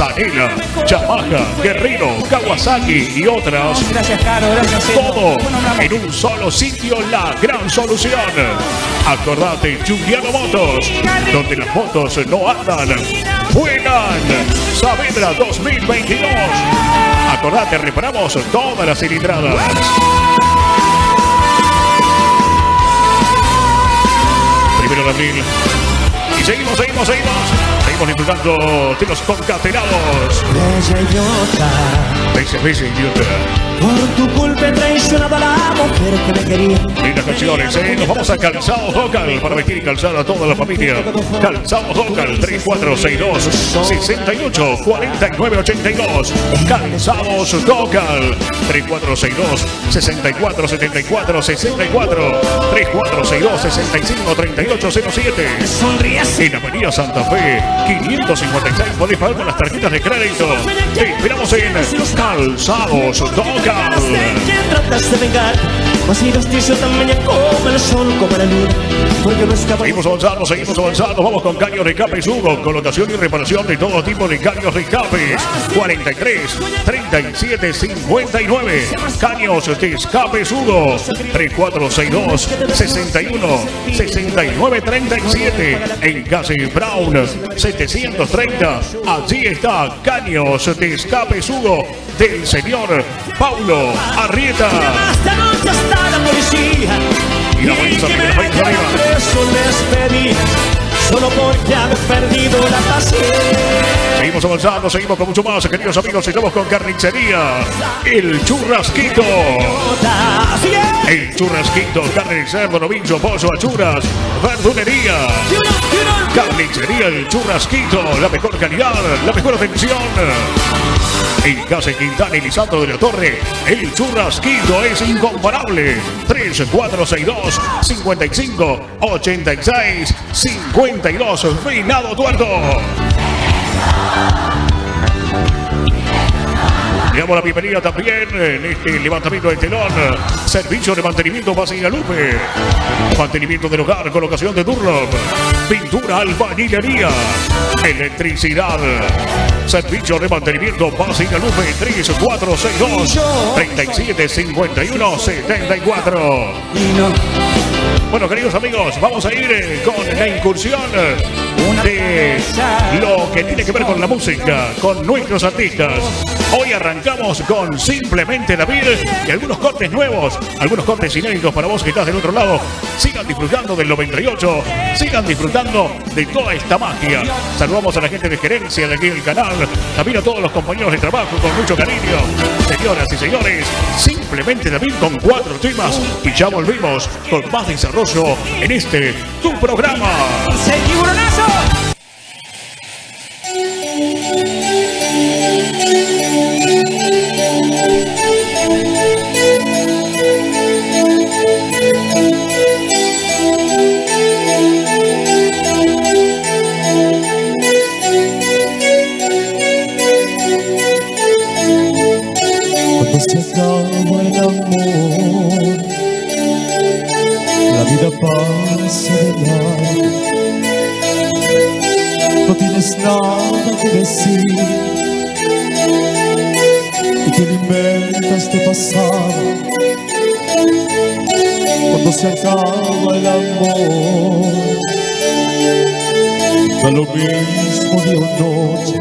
Sanela, Yamaha, Guerrero, Kawasaki y otras. Gracias, Caro. Gracias. Todo en un solo sitio, la gran solución. Acordate, Jungiano Motos, donde las motos no andan, vuelan. Saavedra 2022. Acordate, reparamos todas las cilindradas. Primero de abril. Y seguimos, seguimos, seguimos. Seguimos disfrutando de los concatenados. Bella idiota, Veces, veces, idiota. por tu culpa he traicionado a la mujer que me quería. Lindas canciones, ¿eh? Nos vamos a Calzados Local para vestir y calzar a toda la familia. Calzados Local 3462 68 49 82. Calzados Local 3462 64 74 64 3462 65 38 07. Sonríes En Avenida Santa Fe, 556, podés pagar con las tarjetas de crédito. Te esperamos en Calzados escapa Seguimos avanzando, seguimos avanzando. Vamos con caños de escape Hugo. Colocación y reparación de todo tipo de caños de escape. 43, 37, 59. Caños de escape Hugo. 3462, 61, 69, 37. En calle Brown, 730. Allí está Caños de escape Hugo del señor Paulo Arrieta. Y la les pedí. Solo porque haber perdido la paciencia. Seguimos avanzando, seguimos con mucho más, queridos amigos. Estamos con carnicería. El churrasquito. El churrasquito, carne de cerdo, novillo, pollo, achuras, verdulería. Carnicería El Churrasquito, la mejor calidad, la mejor atención. En Casa Quintana y Lisandro de la Torre, El Churrasquito es incomparable. 3462 55 86 52 Finado Tuerto. Le damos la bienvenida también en este levantamiento de telón. Servicio de mantenimiento Lupe. Mantenimiento del hogar, colocación de turno. Pintura, albañilería. Electricidad. Servicio de mantenimiento Lupe 3462 3751 74. Y no. Bueno, queridos amigos, vamos a ir eh, con la incursión de lo que tiene que ver con la música, con nuestros artistas. Hoy arrancamos con Simplemente David y algunos cortes nuevos, algunos cortes inéditos para vos que estás del otro lado. Sigan disfrutando del 98, sigan disfrutando de toda esta magia. Saludamos a la gente de gerencia de aquí del canal, también a todos los compañeros de trabajo con mucho cariño. Señoras y señores, Simplemente David con cuatro temas y ya volvimos con más desarrollo en este tu programa. ¡Tiburonazo! Cuando se acaba el amor, la vida pasa de largo. Tienes nada que decir y te inventas de pasado. Cuando se acaba el amor, da lo mismo día o noche.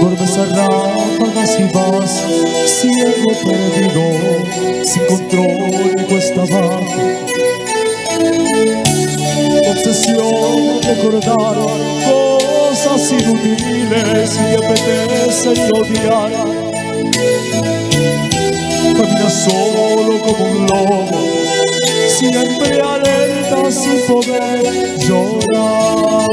Duermes a ráfagas y vas ciego perdido, sin control y cuesta abajo. Obsesión recordar cosas inútiles y te apetece y odiar. Caminas solo como un lobo, siempre alerta sin poder llorar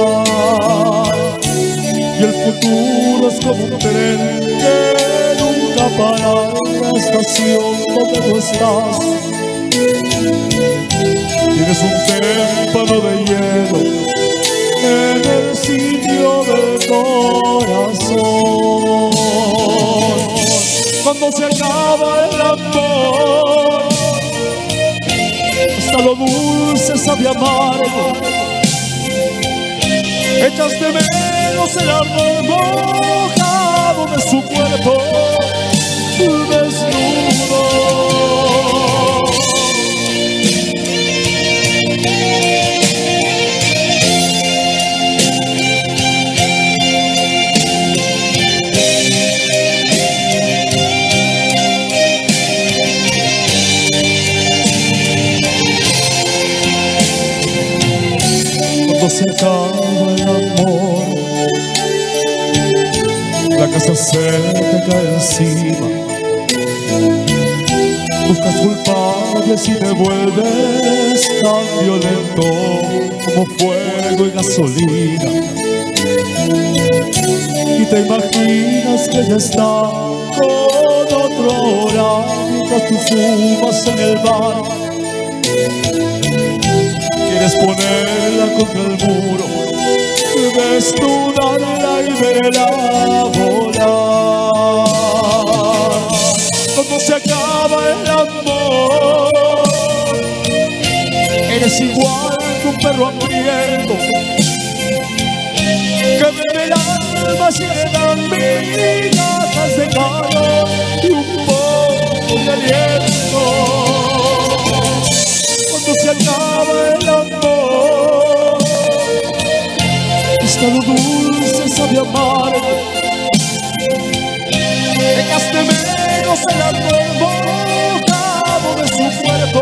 y el futuro es como un tren que nunca para la estación donde tú estás. Tienes un témpano de hielo en el sitio del corazón. Cuando se acaba el amor, hasta lo dulce sabe amargo Echas de menos el amor mojado de su cuerpo desnudo. Cuando se acaba el amor, la casa se te cae encima. Buscas culpables y te vuelves tan violento como fuego y gasolina. Y te imaginas que ya está con otro ahora mientras tú fumas en el bar. Quieres ponerla contra el muro, desnudarla y verla volar. Cuando se acaba el amor, eres igual que un perro hambriento. Que bebe el alma llena migajas de calor y un poco de aliento se acaba el amor. Está lo dulce, sabe amar. Dejaste menos el amor mojado de su cuerpo.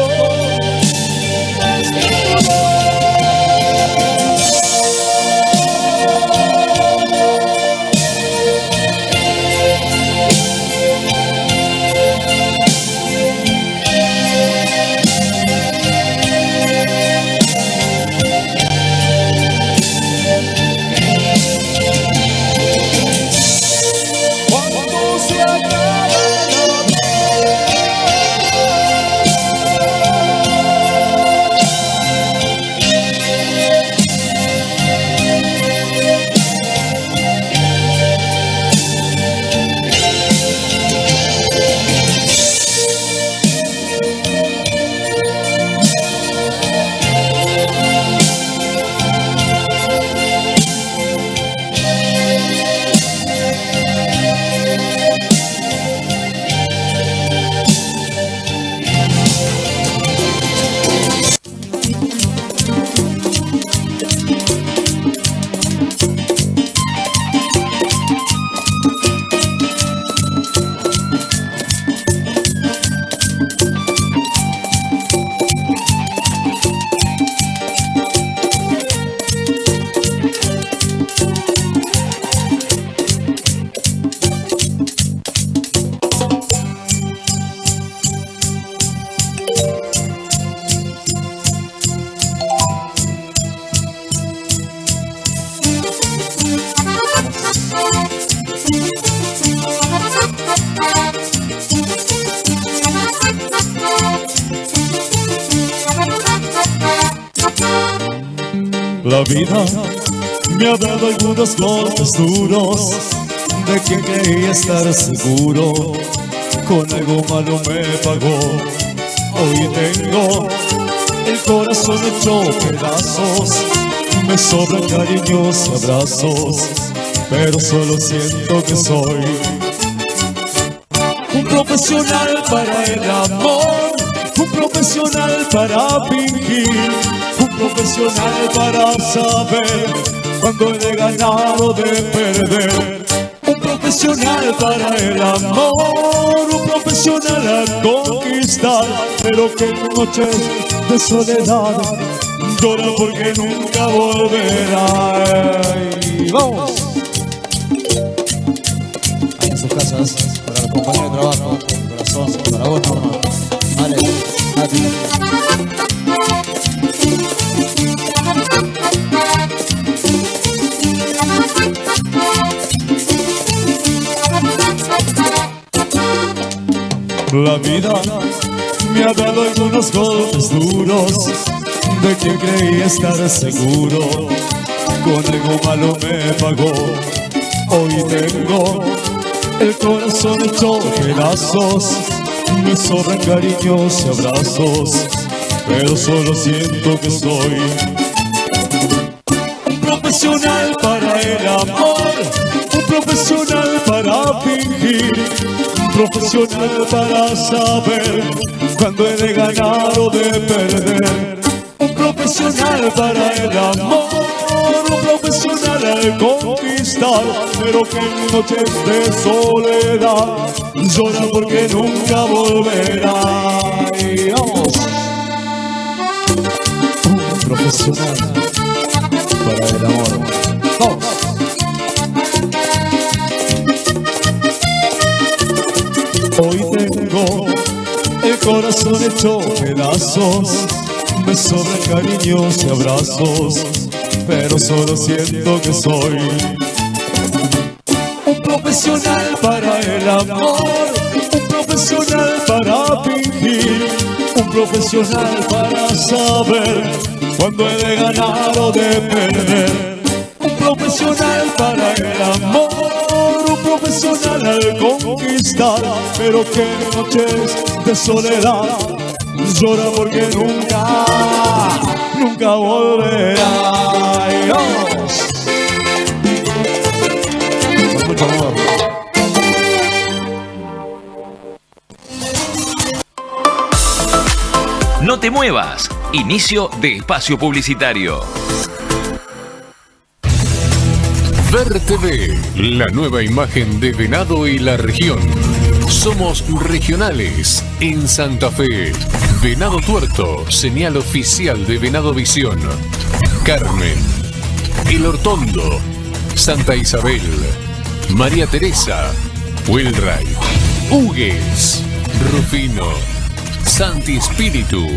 Vida me ha dado algunos golpes duros de quien creía estar seguro. Con algo malo me pagó. Hoy tengo el corazón hecho pedazos. Me sobran cariños y abrazos, pero solo siento que soy un profesional para el amor, un profesional para fingir, profesional para saber cuando he ganado de perder. Un profesional para el amor, un profesional a conquistar, pero que en noches de soledad llora porque nunca volverá. Vamos. ahí en sus casas, para el compañero de trabajo, corazón, para vos, Norma. Vale, a. La vida me ha dado algunos golpes duros de quien creía estar seguro. Con algo malo me pagó. Hoy tengo el corazón hecho pedazos. Me sobran cariños y abrazos, pero solo siento que soy un profesional para el amor, un profesional para fingir, profesional para saber cuando he de ganar o de perder, un profesional para el amor, un profesional al conquistar, pero que en noches de soledad llora porque nunca volverá. Un profesional corazón hecho pedazos, me sobran cariños y abrazos, pero solo siento que soy un profesional para el amor, un profesional para fingir, un profesional para saber cuándo he de ganar o de perder, un profesional para el amor, al conquistar, pero que noches de soledad llora porque nunca, nunca volverá. No te muevas. Inicio de espacio publicitario. Ver TV, la nueva imagen de Venado y la región. Somos regionales en Santa Fe. Venado Tuerto, señal oficial de Venado Visión. Carmen, El Hortondo, Santa Isabel, María Teresa, Wilray, Hugues, Rufino, Santi Espíritu,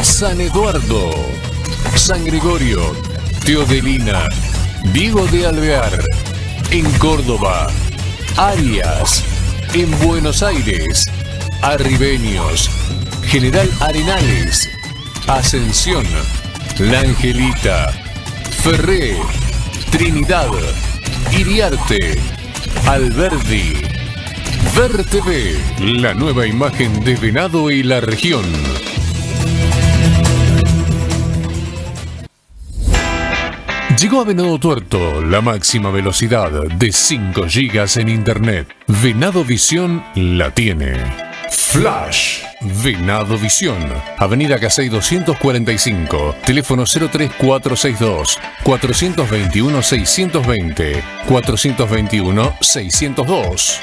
San Eduardo, San Gregorio, Teodelina, Diego de Alvear, en Córdoba, Arias, en Buenos Aires, Arribeños, General Arenales, Ascensión, La Angelita, Ferré, Trinidad, Iriarte, Alberdi. Ver la nueva imagen de Venado y la región. Llegó a Venado Tuerto la máxima velocidad de 5 GB en Internet. Venado Visión la tiene. Flash. Venado Visión. Avenida Casey 245. Teléfono 03462 421 620 421 602.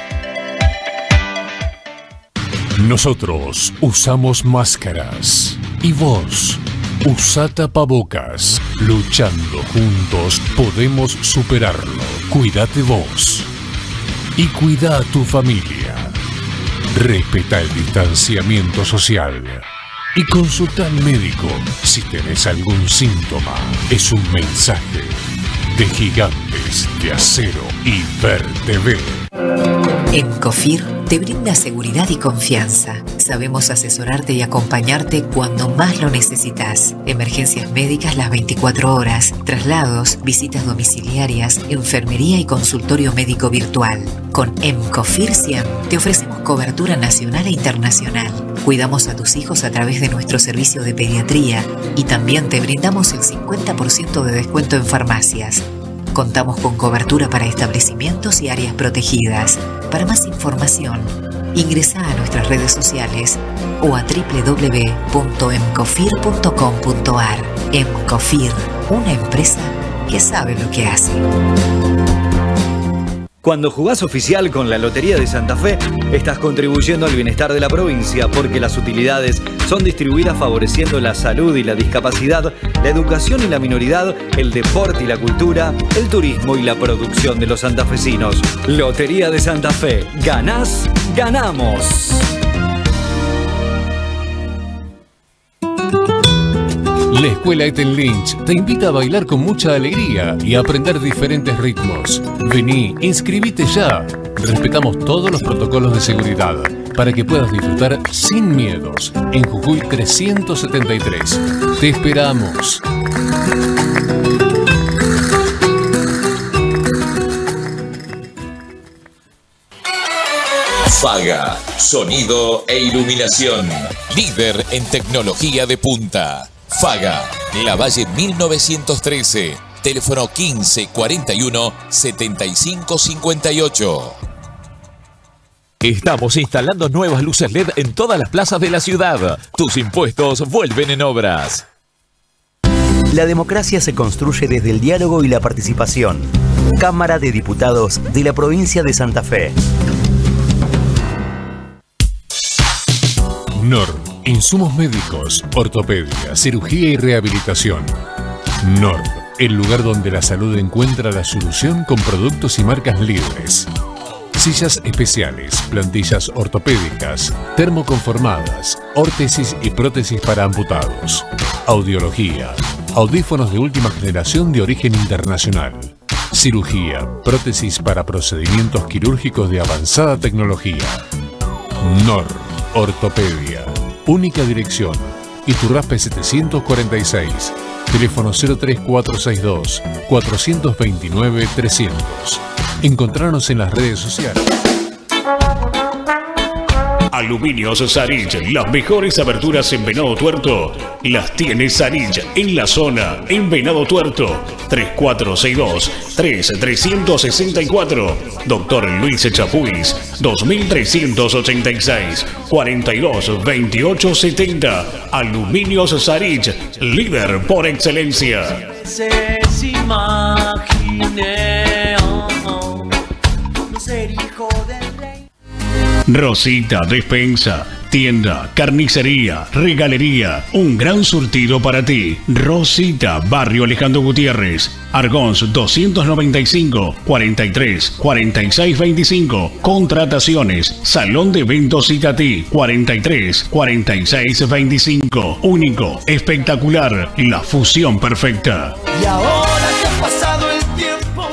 Nosotros usamos máscaras. ¿Y vos? Usa tapabocas. Luchando juntos podemos superarlo. Cuídate vos. Y cuida a tu familia. Respeta el distanciamiento social. Y consulta al médico si tenés algún síntoma. Es un mensaje de gigantes de acero y Ver TV. Encofir te brinda seguridad y confianza. Sabemos asesorarte y acompañarte cuando más lo necesitas. Emergencias médicas las 24 horas, traslados, visitas domiciliarias, enfermería y consultorio médico virtual. Con Emcofir 100 te ofrecemos cobertura nacional e internacional. Cuidamos a tus hijos a través de nuestro servicio de pediatría y también te brindamos el 50% de descuento en farmacias. Contamos con cobertura para establecimientos y áreas protegidas. Para más información, ingresa a nuestras redes sociales o a www.emcofir.com.ar. Emcofir, una empresa que sabe lo que hace. Cuando jugás oficial con la Lotería de Santa Fe, estás contribuyendo al bienestar de la provincia porque las utilidades son distribuidas favoreciendo la salud y la discapacidad, la educación y la minoridad, el deporte y la cultura, el turismo y la producción de los santafesinos. Lotería de Santa Fe. Ganás, ganamos. La Escuela Ethel Lynch te invita a bailar con mucha alegría y a aprender diferentes ritmos. Vení, inscribite ya. Respetamos todos los protocolos de seguridad para que puedas disfrutar sin miedos en Jujuy 373. Te esperamos. Faga, sonido e iluminación. Líder en tecnología de punta. Faga, La Valle 1913. teléfono 15 41 75 58. Estamos instalando nuevas luces LED en todas las plazas de la ciudad. Tus impuestos vuelven en obras. La democracia se construye desde el diálogo y la participación. Cámara de Diputados de la provincia de Santa Fe. NOR, insumos médicos, ortopedia, cirugía y rehabilitación. NOR, el lugar donde la salud encuentra la solución con productos y marcas libres. Sillas especiales, plantillas ortopédicas, termoconformadas, órtesis y prótesis para amputados. Audiología, audífonos de última generación de origen internacional. Cirugía, prótesis para procedimientos quirúrgicos de avanzada tecnología. NOR, Ortopedia. Única dirección. Iturraspe 746. Teléfono 03462 429 300. Encontrarnos en las redes sociales. Aluminios Sarich, las mejores aberturas en Venado Tuerto, las tiene Sarich en la zona, en Venado Tuerto, 3462-3364, Doctor Luis Chapuis, 2386, 422870, Aluminios Sarich, líder por excelencia. Se Rosita Despensa, tienda, carnicería, regalería, un gran surtido para ti. Rosita, Barrio Alejandro Gutiérrez, Argons 295 43 46 25. Contrataciones, Salón de Eventos Citati 43 46 25. Único, espectacular, la fusión perfecta. Y ahora que ha pasado el tiempo.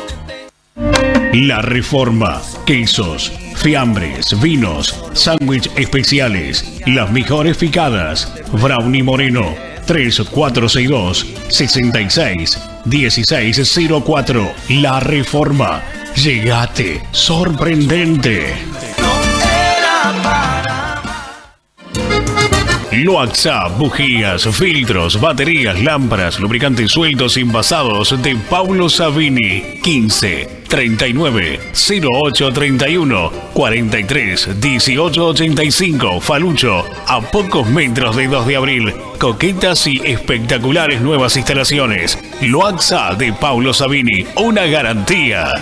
La Reforma. Quesos, fiambres, vinos, sándwich especiales, las mejores picadas. Brownie Moreno. 3462 66 1604. La Reforma. Llegate. Sorprendente. Loaxa, bujías, filtros, baterías, lámparas, lubricantes sueltos envasados de Paulo Savini. 15 39 08 31 43 18 85 Falucho, a pocos metros de 2 de abril. Coquetas y espectaculares nuevas instalaciones. Loaxa de Paulo Savini, una garantía.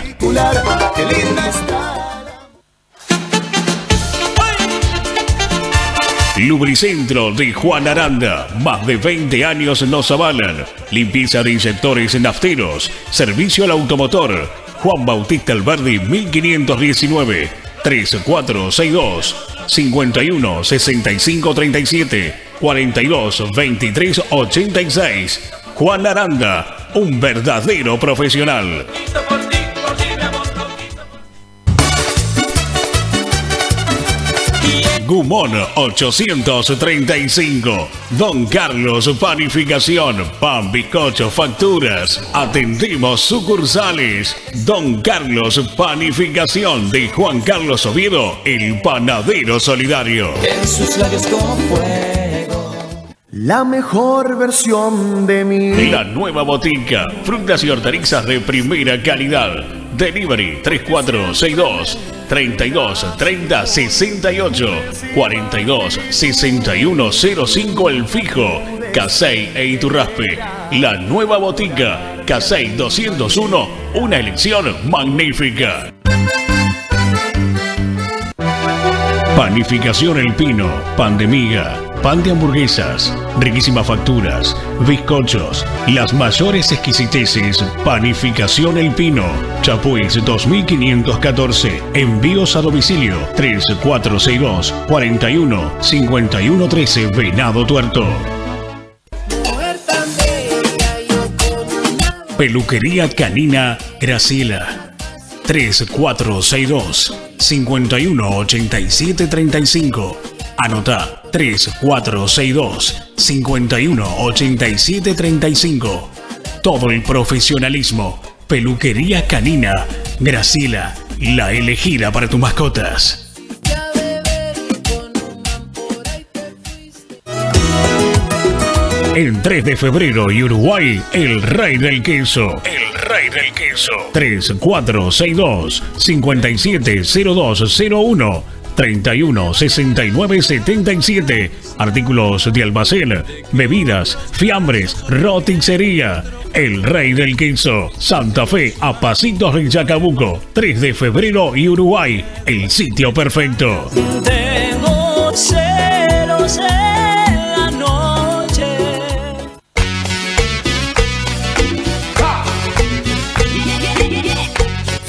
Lubricentro de Juan Aranda. Más de 20 años nos avalan. Limpieza de inyectores nafteros. Servicio al automotor. Juan Bautista Alberdi 1519. 3462 51 65 37 42 23 86. Juan Aranda, un verdadero profesional. Gumón 835. Don Carlos Panificación. Pan, bizcocho, facturas. Atendimos sucursales. Don Carlos Panificación de Juan Carlos Oviedo, el panadero solidario. En sus labios como fuego. La mejor versión de mí. La nueva botica. Frutas y hortalizas de primera calidad. Delivery 3462 32 30 68 42 61 05 El Fijo. Casey e Iturraspe. La nueva botica. Casey 201. Una elección magnífica. Panificación El Pino, pan de miga, pan de hamburguesas, riquísimas facturas, bizcochos, las mayores exquisiteces. Panificación El Pino, Chapuis 2514, envíos a domicilio 3462 41 51 13 Venado Tuerto. Peluquería Canina Graciela 3462 51 87 35 Anota 3462 51 87 35 Todo el profesionalismo Peluquería Canina Graciela La elegida para tus mascotas. En 3 de febrero y Uruguay, el rey del queso. El rey del queso. 3462 570201 31 69 77. Artículos de almacén, bebidas, fiambres, roticería. El Rey del Queso. Santa Fe, a pasitos de Chacabuco. 3 de febrero y Uruguay. El sitio perfecto.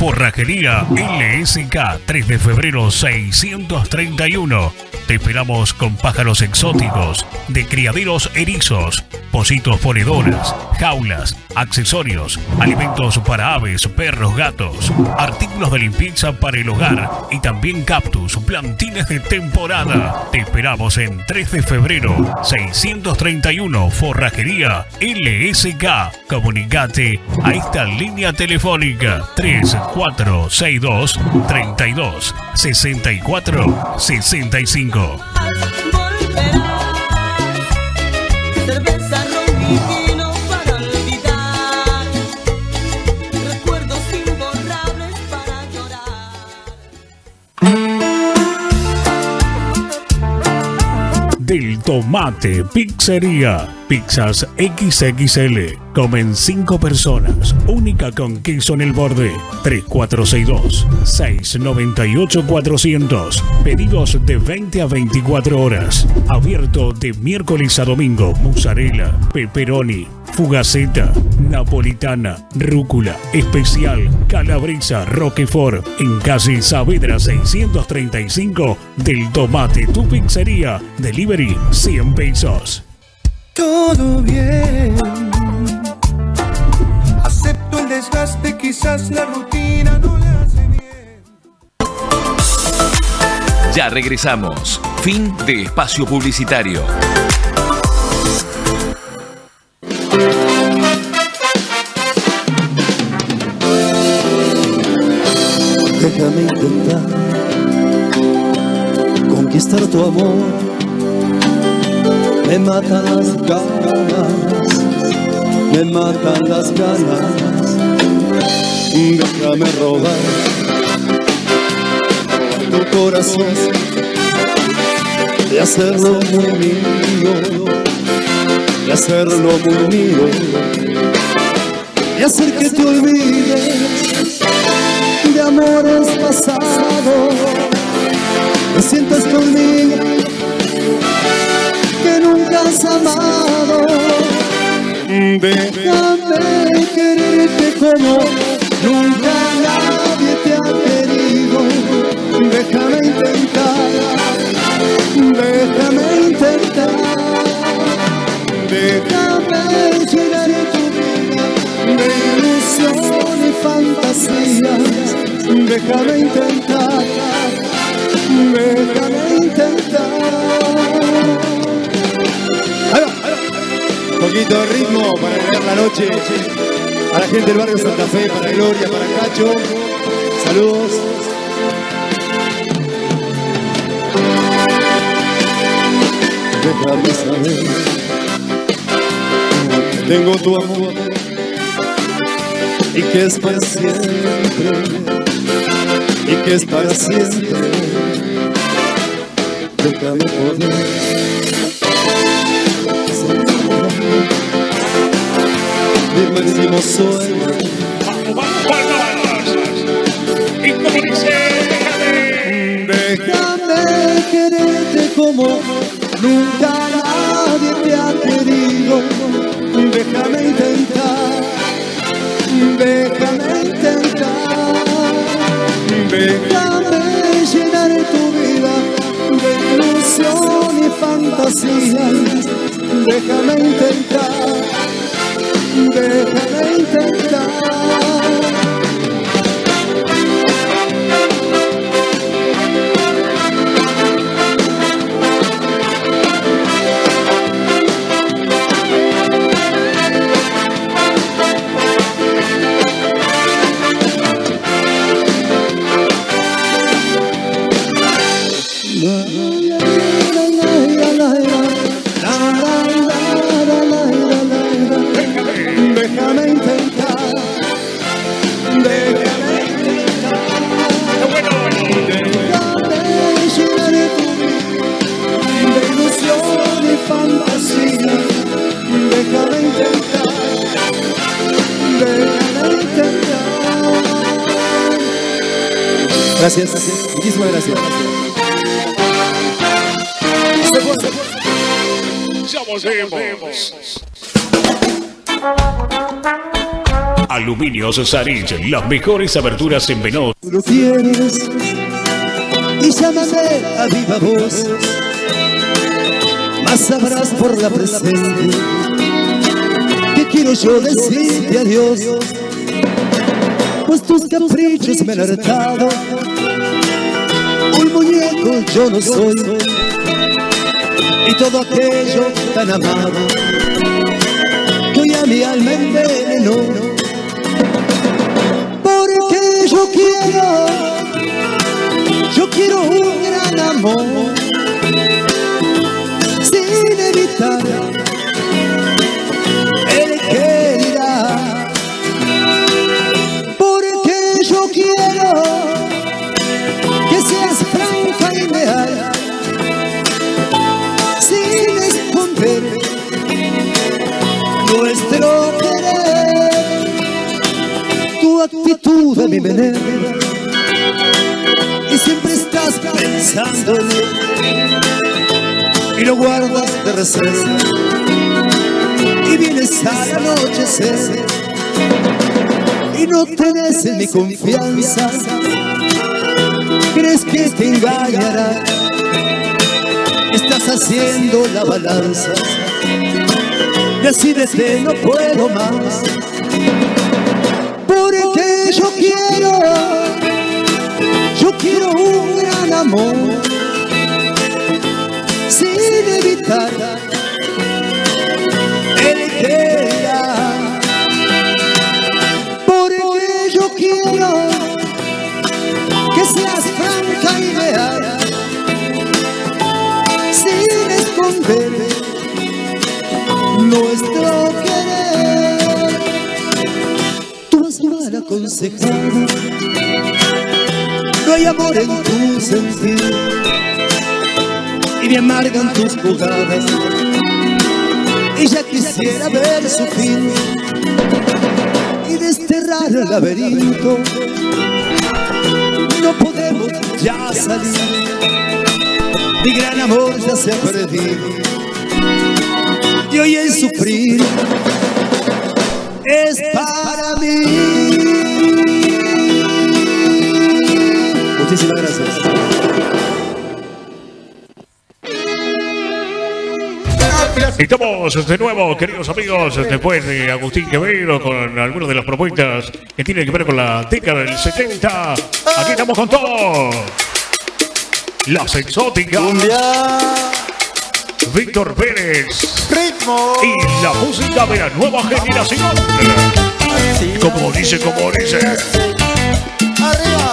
Forrajería LSK 3 de febrero 631. Te esperamos con pájaros exóticos, de criaderos erizos, pocitos ponedoras, jaulas, accesorios, alimentos para aves, perros, gatos, artículos de limpieza para el hogar y también cactus, plantines de temporada. Te esperamos en 3 de febrero 631 Forrajería LSK. Comunicate a esta línea telefónica 3462 32 64 65. Del Tomate Pizzería. Pizzas XXL. Comen 5 personas. Única con queso en el borde. 3462-698-400. Pedidos de 20 a 24 horas. Abierto de miércoles a domingo. Mozzarella, pepperoni, fugaceta, napolitana, rúcula, especial, calabresa, roquefort. En calle Saavedra 635 del Tomate. Tu pizzería. Delivery 100 pesos. Todo bien. Acepto el desgaste, quizás la rutina no le hace bien. Ya regresamos. Fin de espacio publicitario. Déjame intentar conquistar tu amor. Me matan las ganas, me matan las ganas. Déjame robar tu corazón y hacerlo muy mío, y hacerlo muy mío, y hacer que te olvides de amores pasados, te sientas conmigo que nunca has amado. Déjame quererte como nunca nadie te ha querido. Déjame intentar, déjame intentar, déjame llenar tu vida de ilusión y fantasías. Déjame intentar, déjame intentar. Poquito de ritmo para leer la noche. A la gente del barrio Santa Fe, para Gloria, para Cacho. Saludos. Déjame saber Tengo tu amor Y que es para siempre Y que es para siempre Déjame poder máximo sueño dice, Déjame quererte como nunca nadie te ha querido. Déjame intentar, déjame intentar, déjame llenar tu vida de ilusión y fantasías. Déjame intentar, んでたいていた。Gracias, muchísimas gracias. Ya volvemos. Aluminios Sarich, las mejores aberturas en. Tú lo quieres y llámame a viva voz. Más sabrás por la presente que quiero yo decirte adiós. Pues tus caprichos me han hartado. Un muñeco yo no soy. Y todo aquello tan amado que hoy a mi alma envenenó. Porque yo quiero, yo quiero un gran amor, me enerva y siempre estás pensando en él. Y lo guardas de reserva y vienes al anochecer. Y no tenés en mi confianza. crees que te engañará. Estás haciendo la balanza. Decídete, no puedo más. Quiero un gran amor. Sin evitar el que irá. Porque yo quiero que seas franca y real. Sin esconder nuestro querer. Tú has mal aconsejado, no hay amor en tu sentir y me amargan tus jugadas. Y ya quisiera ver su fin y desterrar el laberinto. No podemos ya salir, mi gran amor ya se ha perdido y hoy el sufrir es para mí. Estamos de nuevo, queridos amigos, después de Agustín Quevedo con algunas de las propuestas que tienen que ver con la década del 70. Aquí estamos con todo. Las exóticas. Víctor Pérez. Ritmo. Y la música de la nueva generación. Como dice, como dice. Arriba.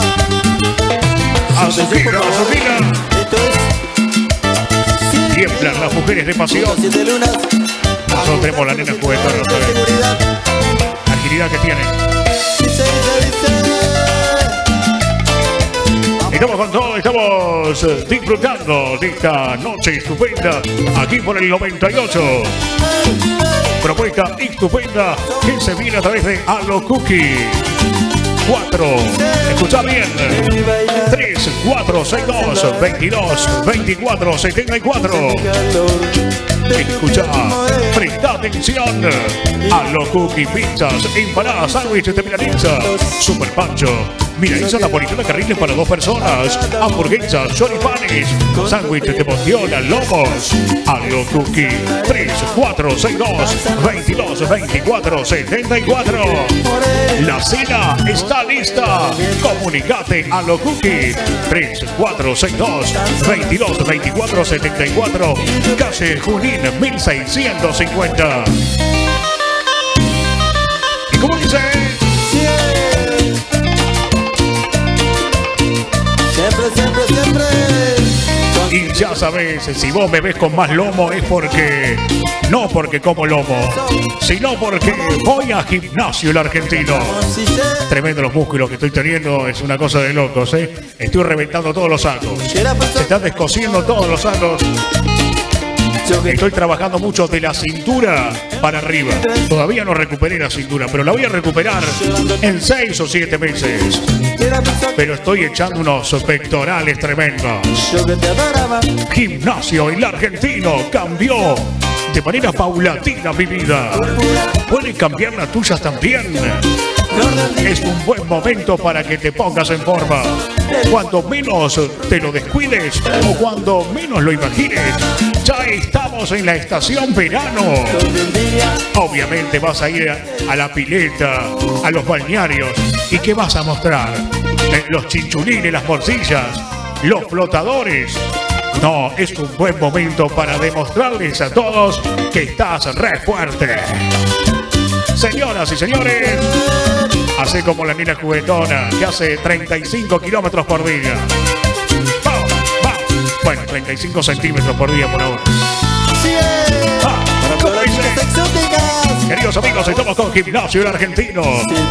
A su Tiemblan las mujeres de pasión. Nosotros tenemos la nena juguetona, ¿no sabes? La agilidad que tiene. Estamos con todo, estamos eh, disfrutando de esta noche estupenda aquí por el 98. Propuesta estupenda que se viene a través de Alo Cookie. 4, escucha bien. 3, 4, 6, 2, 22, 24, 74. Escucha, presta atención. Alo Cookie, pizzas, empanadas, sándwiches de milanesa, super pancho. Milanesa napolitana carriles para dos personas, hamburguesas, choripanes, sándwiches de bondiola, lomos. Alo Cookie, 3, 4, 6, 2, 22, 24, 74. La cena está lista. Comunicate a lo Cookie 3462 22 24 74 Calle Junín 1650. ¿Y cómo dice? Y ya sabes, si vos me ves con más lomo es porque no porque como lomo, sino porque voy a gimnasio el argentino. Tremendo los músculos que estoy teniendo, es una cosa de locos, ¿eh? Estoy reventando todos los sacos. Se están descosiendo todos los sacos. Estoy trabajando mucho de la cintura para arriba. Todavía no recuperé la cintura, pero la voy a recuperar en seis o siete meses. Pero estoy echando unos pectorales tremendos. Gimnasio el argentino cambió de manera paulatina mi vida. Puede cambiar las tuyas también. Es un buen momento para que te pongas en forma. Cuando menos te lo descuides o cuando menos lo imagines, ya estamos en la estación verano. Obviamente vas a ir a, la pileta, a los balnearios. ¿Y qué vas a mostrar? Eh, los chinchulines, las morcillas, los flotadores. No, es un buen momento para demostrarles a todos que estás re fuerte. Señoras y señores, así como la niña juguetona que hace 35 kilómetros por día. Vamos, vamos. Bueno, 35 centímetros por día por ahora. Queridos amigos, estamos con Gimnasio el Argentino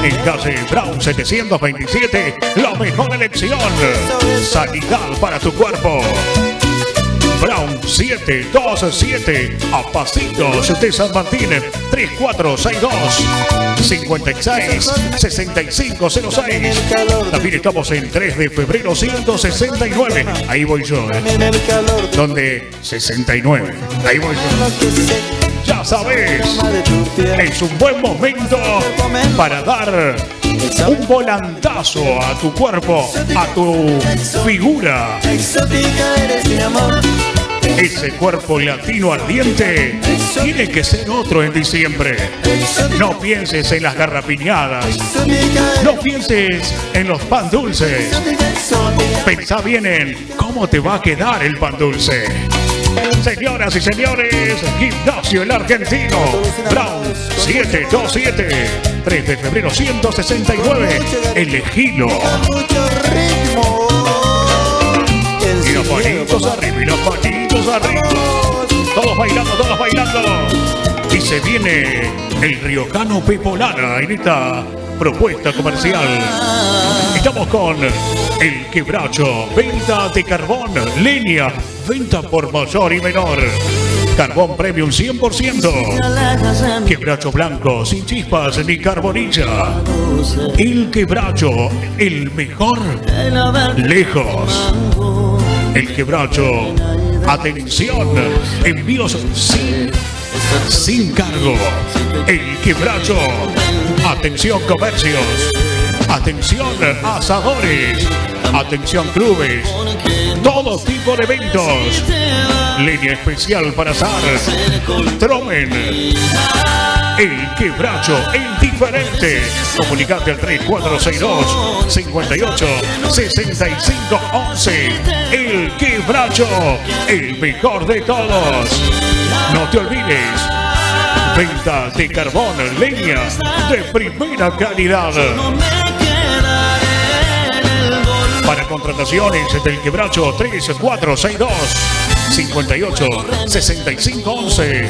en calle Brown 727. La mejor elección. Sanidad para tu cuerpo. Brown 727 a Pasitos de San Martín 3462 56 6506 También estamos en 3 de febrero 169 Ahí voy yo ¿eh? Donde 69 Ahí voy yo ya sabes, es un buen momento para dar un volantazo a tu cuerpo, a tu figura. Ese cuerpo latino ardiente tiene que ser otro en diciembre. No pienses en las garrapiñadas. No pienses en los pan dulces. Pensá bien en cómo te va a quedar el pan dulce. Señoras y señores, Gimnasio El Argentino, Brown 727, 3 de febrero 169, Elegilo. Y los palitos arriba, y los palitos arriba. Todos bailando, todos bailando. Y se viene el riojano Pepolana en esta propuesta comercial. Estamos con el quebracho, venta de carbón, línea, venta por mayor y menor. Carbón Premium 100%. Quebracho blanco, sin chispas ni carbonilla. El quebracho, el mejor lejos. El quebracho, atención, envíos sin, sin cargo. El quebracho, atención comercios. Atención asadores, atención clubes, todo tipo de eventos. Línea especial para asar. Tromen. El quebracho, el diferente. Comunicate al 3462 58 65 11. El quebracho, el mejor de todos. No te olvides. Venta de carbón, leña de primera calidad. Para contrataciones del quebracho 3462 58 65 11.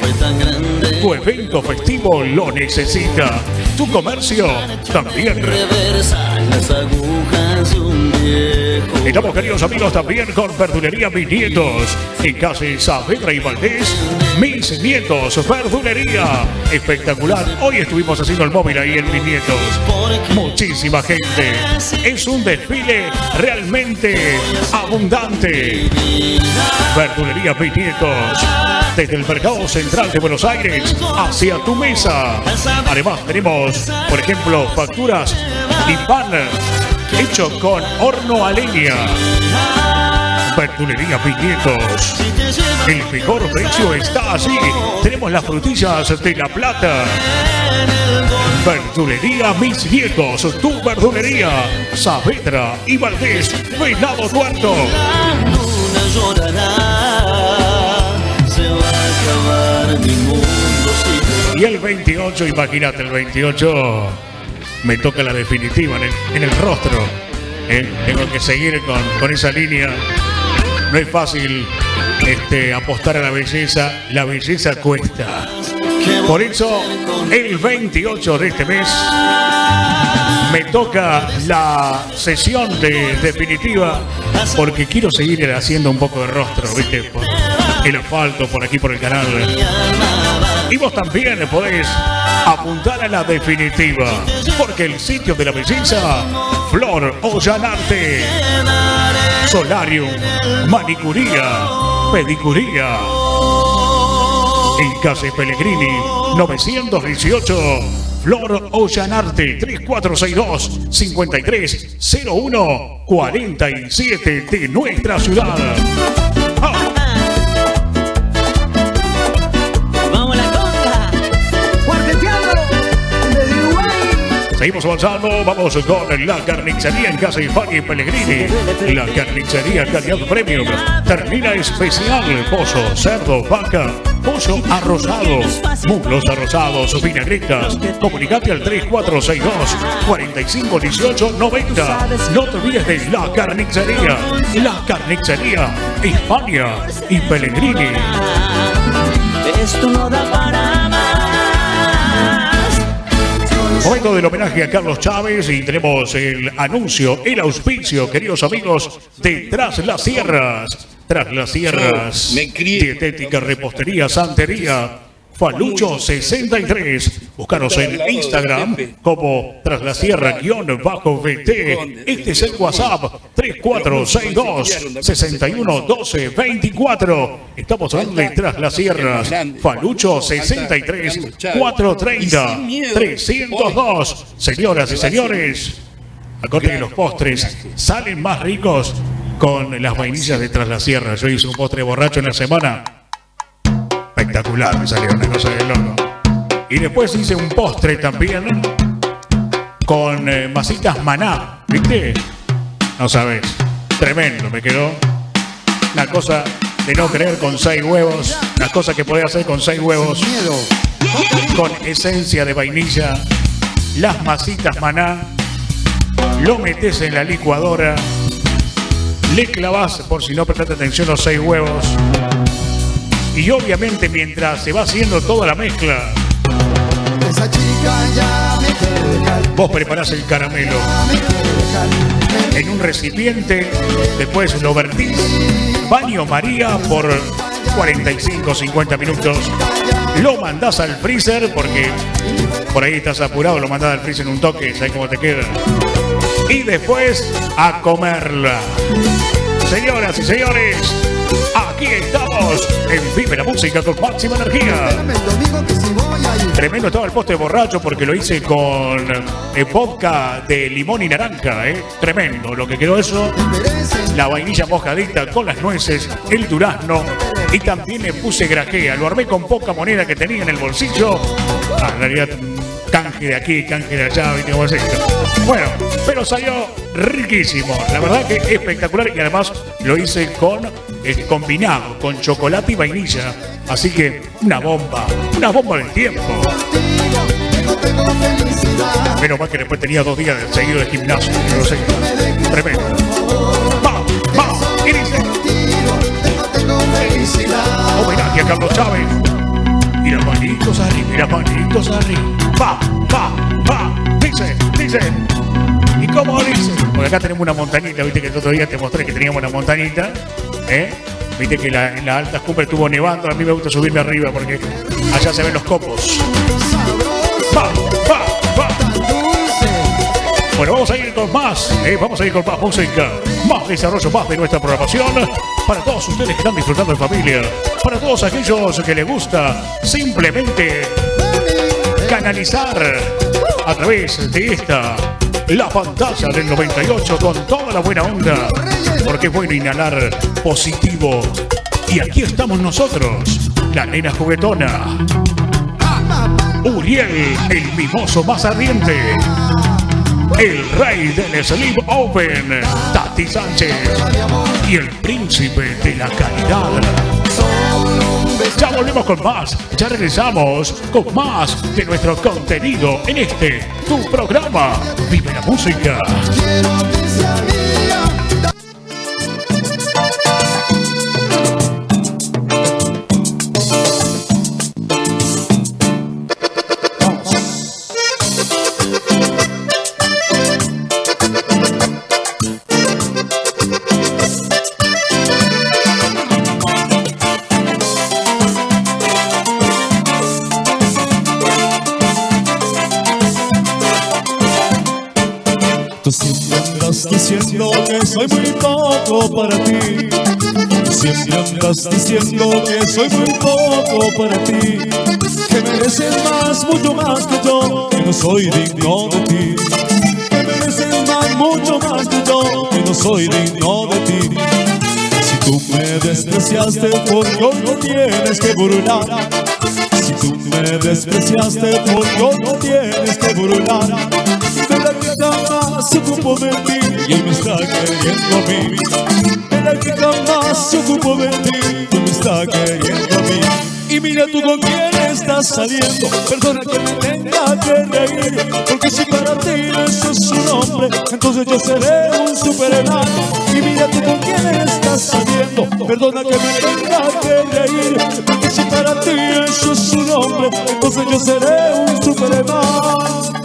Tu evento festivo lo necesita. Tu comercio también. Estamos queridos amigos también con Verdulería Mis Nietos. En calle Saavedra y Valdés, Mis Nietos, Verdulería. Espectacular. Hoy estuvimos haciendo el móvil ahí en Mis Nietos. Muchísima gente. Es un desfile realmente abundante. Verdulería Mis Nietos. Desde el Mercado Central de Buenos Aires hacia tu mesa. Además tenemos, por ejemplo, facturas y pan hecho con horno a leña. Verdulería Piñetos. El mejor precio está así. Tenemos las frutillas de La Plata. Verdulería Mis Nietos, tu verdulería. Saavedra y Valdés, Venado Tuerto. Y el 28, imagínate el 28 me toca la definitiva en el, rostro. ¿eh? Tengo que seguir con, esa línea. No es fácil este, apostar a la belleza. La belleza cuesta. Por eso, el 28 de este mes me toca la sesión de definitiva porque quiero seguir haciendo un poco de rostro, ¿viste? El asfalto, por aquí, por el canal. Y vos también podés apuntar a la definitiva, porque el sitio de la belleza Flor Ollanarte. Solarium, manicuría, pedicuría. En Case Pellegrini, 918. Flor Ollanarte, 3462 5301 47 de nuestra ciudad. Seguimos avanzando, vamos con la carnicería en casa Fanny Pellegrini. La carnicería calidad premium. Ternina especial, pollo, cerdo, vaca, pollo arrozado, muslos arrozados, vinagretas. Comunicate al 3462 4518 90. No te olvides de la carnicería. La carnicería Hispania y Pellegrini. Esto no da para Momento del homenaje a Carlos Chávez y tenemos el anuncio, el auspicio, queridos amigos, de Tras las Sierras. Tras las Sierras, dietética, repostería, santería. Falucho 63. Búscanos en Instagram como Tras la Sierra guion bajo VT. Este es el WhatsApp 3462 61 12 24. Estamos hablando de Tras las Sierras. Falucho 63 430 302. Señoras y señores, acorde que los postres salen más ricos con las vainillas de Tras la Sierra. Yo hice un postre borracho en la semana me salió una cosa de loco. Y después hice un postre también con eh, masitas maná, ¿viste? No sabes, tremendo me quedó. Una cosa de no creer con seis huevos, las cosas que podés hacer con seis huevos, con esencia de vainilla, las masitas maná, lo metes en la licuadora, le clavas, por si no prestaste atención, los seis huevos, y obviamente mientras se va haciendo toda la mezcla, vos preparás el caramelo. En un recipiente, después lo vertís, baño María por 45-50 minutos, lo mandás al freezer porque por ahí estás apurado, lo mandás al freezer en un toque, ¿sabes cómo te queda? Y después a comerla. Señoras y señores, aquí estamos en Vive la Música con máxima energía. Tremendo estaba el poste borracho porque lo hice con eh, vodka de limón y naranja, ¿eh? Tremendo lo que quedó eso. La vainilla mojadita con las nueces, el durazno y también le puse grajea. Lo armé con poca moneda que tenía en el bolsillo. Ah, en realidad canje de aquí, canje de allá, ¿viste cómo es esto? Bueno, pero salió riquísimo. La verdad que espectacular y además lo hice con eh, combinado con chocolate y vainilla. Así que una bomba, una bomba del tiempo. Menos mal que después tenía dos días de seguido de gimnasio, no sé. Tremendo. Va, va, y dice. Homenaje a Carlos Chávez. Y las manitos arriba, y las manitos arriba. Va, va, va. Dice, dice. ¿Y cómo dice? Porque acá tenemos una montañita, viste que el otro día te mostré que teníamos una montañita. ¿Eh? Viste que la- en las altas cumbres estuvo nevando. A mí me gusta subirme arriba porque allá se ven los copos. Va, va, va. Bueno, vamos a ir con más, ¿eh? vamos a ir con más música, más desarrollo, más de nuestra programación. Para todos ustedes que están disfrutando en familia, para todos aquellos que les gusta simplemente canalizar a través de esta, la pantalla del 98 con toda la buena onda, porque es bueno inhalar positivo. Y aquí estamos nosotros, la nena juguetona, Uriel, el mimoso más ardiente. El rey del Sleep Open, Tati Sánchez. Y el príncipe de la calidad. Ya volvemos con más. Ya regresamos con más de nuestro contenido en este, tu programa. Vive la música. Poco para ti. Siempre andas diciendo que soy muy poco para ti. Que mereces más, mucho más que yo, que no soy digno de ti. Que mereces más, mucho más que yo, que no soy digno de ti. Si tú me despreciaste, porque hoy no tienes que burlar. Si tú me despreciaste, porque hoy no tienes que burlar. De que jamás supo mentir y me está queriendo a mí. De la que jamás supo mentir y me está queriendo a mí. Y mira tú con quién estás saliendo Perdona que me tenga que reír Porque si para ti eso es un hombre Entonces yo seré un superhéroe Y mira tú con quién estás saliendo Perdona que me tenga que reír Porque si para ti eso es un hombre Entonces yo seré un superhéroe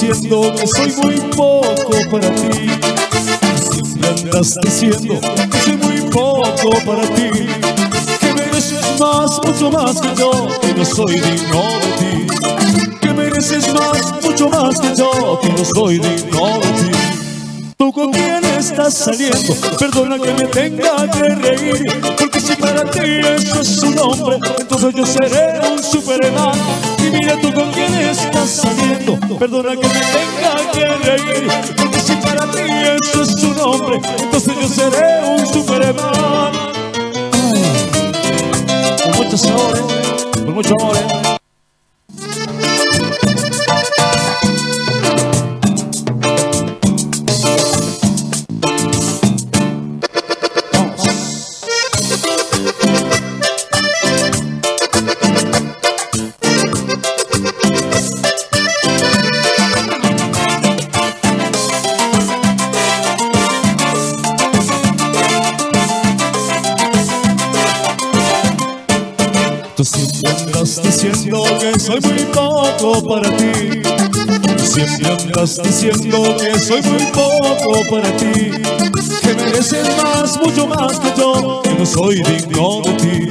diciendo que soy muy poco para ti. Siempre andas diciendo que soy muy poco para ti. Que mereces más, mucho más que yo, que no soy digno de ti. Que mereces más, mucho más que yo, que no soy digno de ti. ¿Tú con quién estás saliendo? Perdona que me tenga que reír Porque si para ti eso es un hombre Entonces yo seré un superhéroe Y mira tú con quién estás saliendo. Perdona que me tenga que reír Porque si para ti eso es un hombre Entonces yo seré un superhéroe Con mucho sabor, ¿eh? con mucho amor diciendo que soy muy poco para ti. Que mereces más, mucho más que yo, que no soy digno de ti.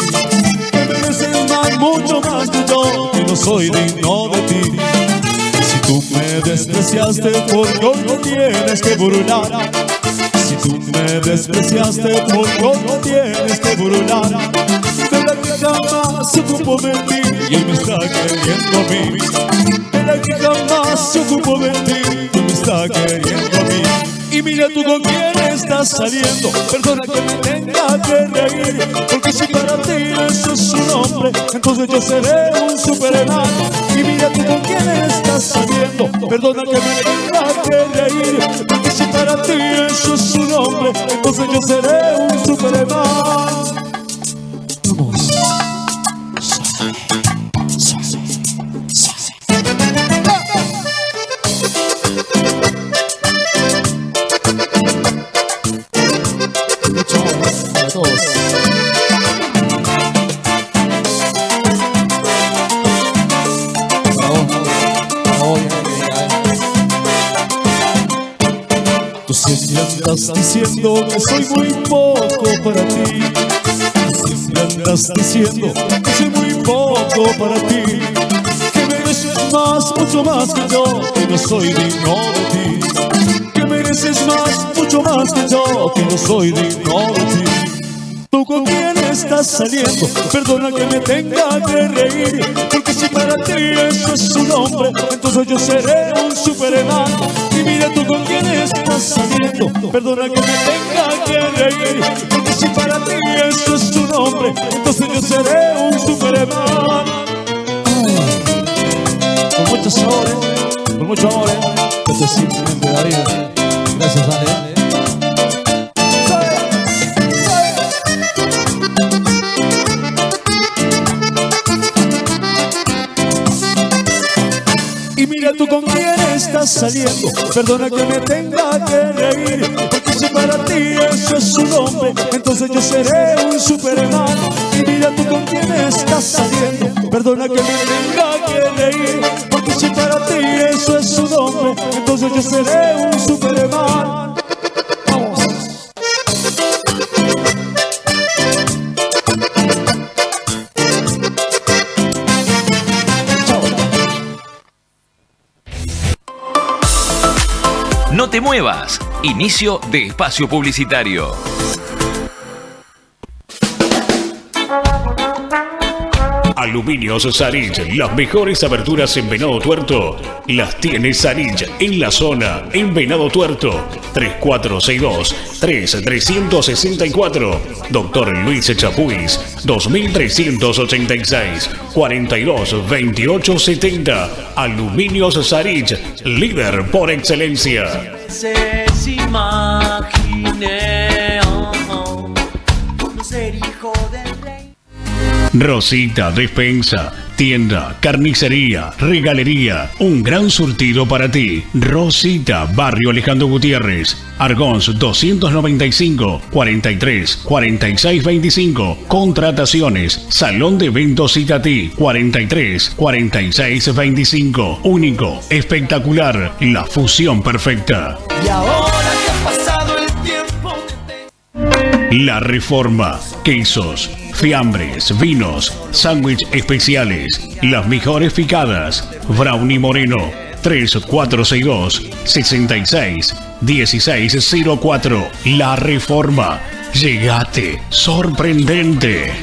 Que mereces más, mucho más que yo, que no soy digno de ti. Si tú me despreciaste, porque hoy no tienes que burlar. Si tú me despreciaste, porque hoy no tienes que burlar. De la que jamás supo mentir y él me está queriendo a mí. De la que jamás mentir y él me Y mira tú con quién estás saliendo. Perdona que me tenga que reír Porque si para ti eso es un hombre Entonces yo seré un superhéroe Y mira tú con quién estás saliendo. Perdona que me tenga que reír Porque si para ti eso es un hombre Entonces yo seré un superhéroe que soy muy poco para ti. Siempre andas diciendo que soy muy poco para ti. Que mereces más, mucho más que yo, que no soy digno de ti. Que mereces más, mucho más que yo, que no soy digno de ti. ¿Tú con quién estás saliendo? Perdona que me tenga que reír Porque si para ti eso es un hombre Entonces yo seré un superhéroe Y mira tú con quién estás saliendo Perdona que me tenga que reír Porque si para ti eso es un hombre Entonces yo seré un superhéroe Con mucho sabor, ¿eh? con mucho amor. ¿eh? Esto es simplemente David. Gracias, Ale. Mira tú con quién estás saliendo Perdona que me tenga que reír Porque si para ti eso es un hombre, entonces yo seré un superman. Y mira tú con quién estás saliendo, perdona que me tenga que reír, porque si para ti eso es un hombre, entonces yo seré un superman. Inicio de espacio publicitario. Aluminios Sarich, las mejores aberturas en Venado Tuerto las tiene Sarich en la zona, en Venado Tuerto, 3462-3364, Doctor Luis Chapuis, 2386, 422870, Aluminios Sarich, líder por excelencia. Se imaginé oh, oh, no ser hijo del rey. Rosita Despensa, tienda, carnicería, regalería, un gran surtido para ti. Rosita, Barrio Alejandro Gutiérrez, Argons 295 43 46 25. Contrataciones, Salón de Eventos Citatí 43 46 25. Único, espectacular, la fusión perfecta. Y ahora que ha pasado el tiempo, La Reforma, quesos, fiambres, vinos, sándwich especiales, las mejores picadas, brownie moreno, 3462 66 1604, La Reforma, llegate, sorprendente.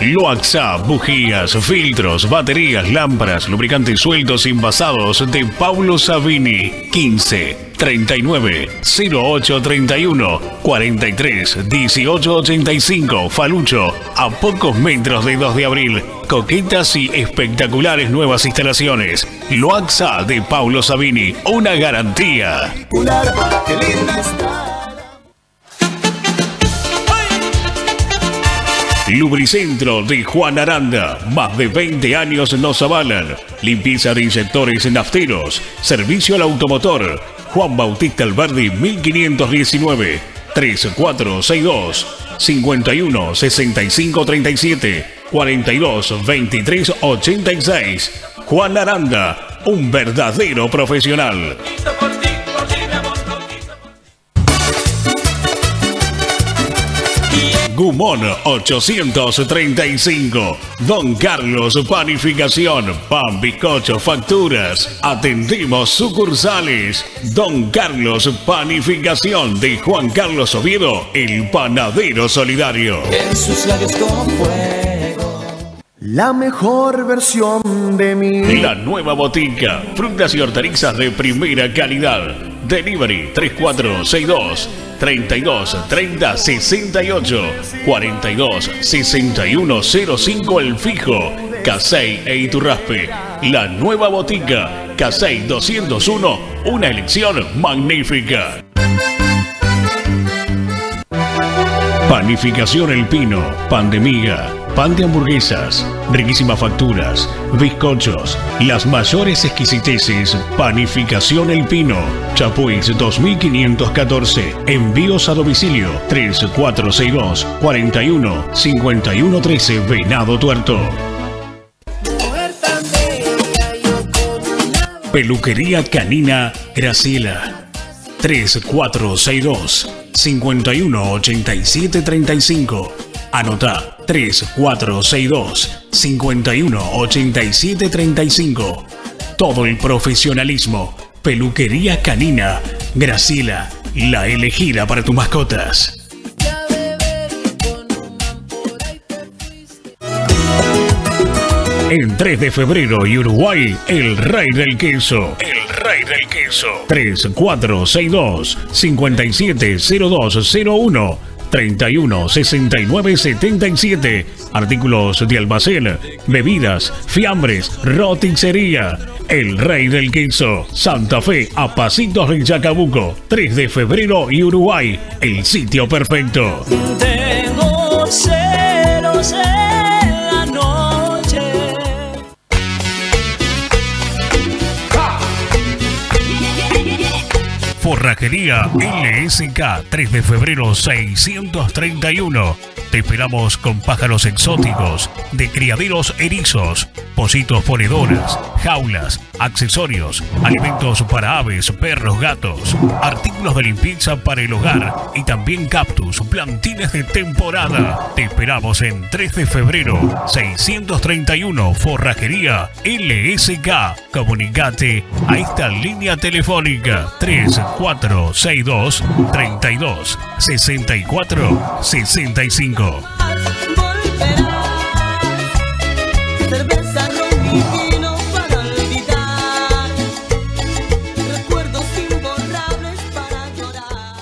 Loaxa, bujías, filtros, baterías, lámparas, lubricantes sueltos envasados de Paulo Sabini. 15 39 08 31 43 18 85 Falucho, a pocos metros de 2 de abril. Coquetas y espectaculares nuevas instalaciones. Loaxa de Paulo Sabini, una garantía. qué linda. Lubricentro de Juan Aranda. Más de 20 años nos avalan. Limpieza de inyectores nafteros. Servicio al automotor. Juan Bautista Alberdi 1519. 3462 51 65 37 42 23 86. Juan Aranda, un verdadero profesional. Gumón 835. Don Carlos Panificación. Pan, bizcocho, facturas. Atendimos sucursales. Don Carlos Panificación de Juan Carlos Oviedo, el panadero solidario. En sus labios fuego. La mejor versión de mí. La nueva botica. Frutas y hortalizas de primera calidad. Delivery 3462 32 30 68 42 61 05 El Fijo. Casey e Iturraspe. La nueva botica. Casey 201. Una elección magnífica. Panificación El Pino, pan de miga, pan de hamburguesas, riquísimas facturas, bizcochos, las mayores exquisiteces. Panificación El Pino, Chapuis 2514, envíos a domicilio 3462 41 51 13 Venado Tuerto. Peluquería Canina Graciela 3462 51 87 35 Anota 3462 51 87 35 Todo el profesionalismo Peluquería Canina Graciela La elegida para tus mascotas En 3 de febrero y Uruguay, el rey del queso. El rey del queso. 3462 570201 31 69 77 Artículos de almacén, bebidas, fiambres, roticería. El Rey del Queso, Santa Fe, a pasitos de Chacabuco. 3 de febrero y Uruguay, el sitio perfecto. Forrajería LSK 3 de febrero 631. Te esperamos con pájaros exóticos, de criaderos erizos, pocitos ponedoras, jaulas, accesorios, alimentos para aves, perros, gatos, artículos de limpieza para el hogar y también cactus, plantines de temporada. Te esperamos en 3 de febrero 631 Forrajería LSK. Comunicate a esta línea telefónica 3462 32 64 65. Cerveza, ron y vino para olvidar. Recuerdos imborrables para llorar.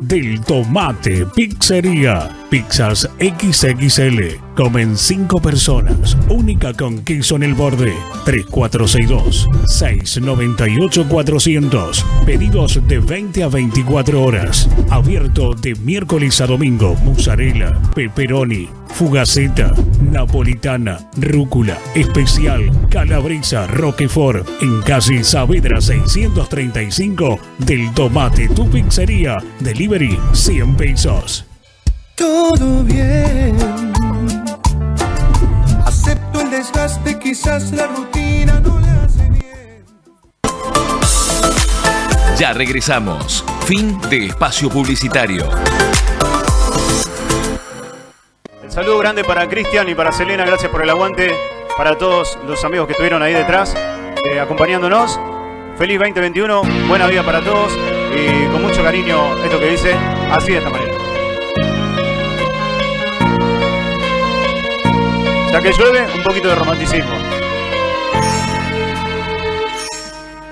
Del Tomate Pizzería. Pizzas XXL. Comen 5 personas. Única con queso en el borde. 3462-698-400. Pedidos de 20 a 24 horas. Abierto de miércoles a domingo. Mozzarella, pepperoni, fugaceta, napolitana, rúcula, especial, calabresa, roquefort. En calle Saavedra 635 del Tomate Tu Pizzería. Delivery 100 pesos. Todo bien. Acepto el desgaste, quizás la rutina no le hace bien. Ya regresamos. Fin de espacio publicitario. El saludo grande para Cristian y para Selena, gracias por el aguante. Para todos los amigos que estuvieron ahí detrás, eh, acompañándonos. Feliz 2021, buena vida para todos y con mucho cariño esto que dice así de esta manera. Ya que llueve, un poquito de romanticismo.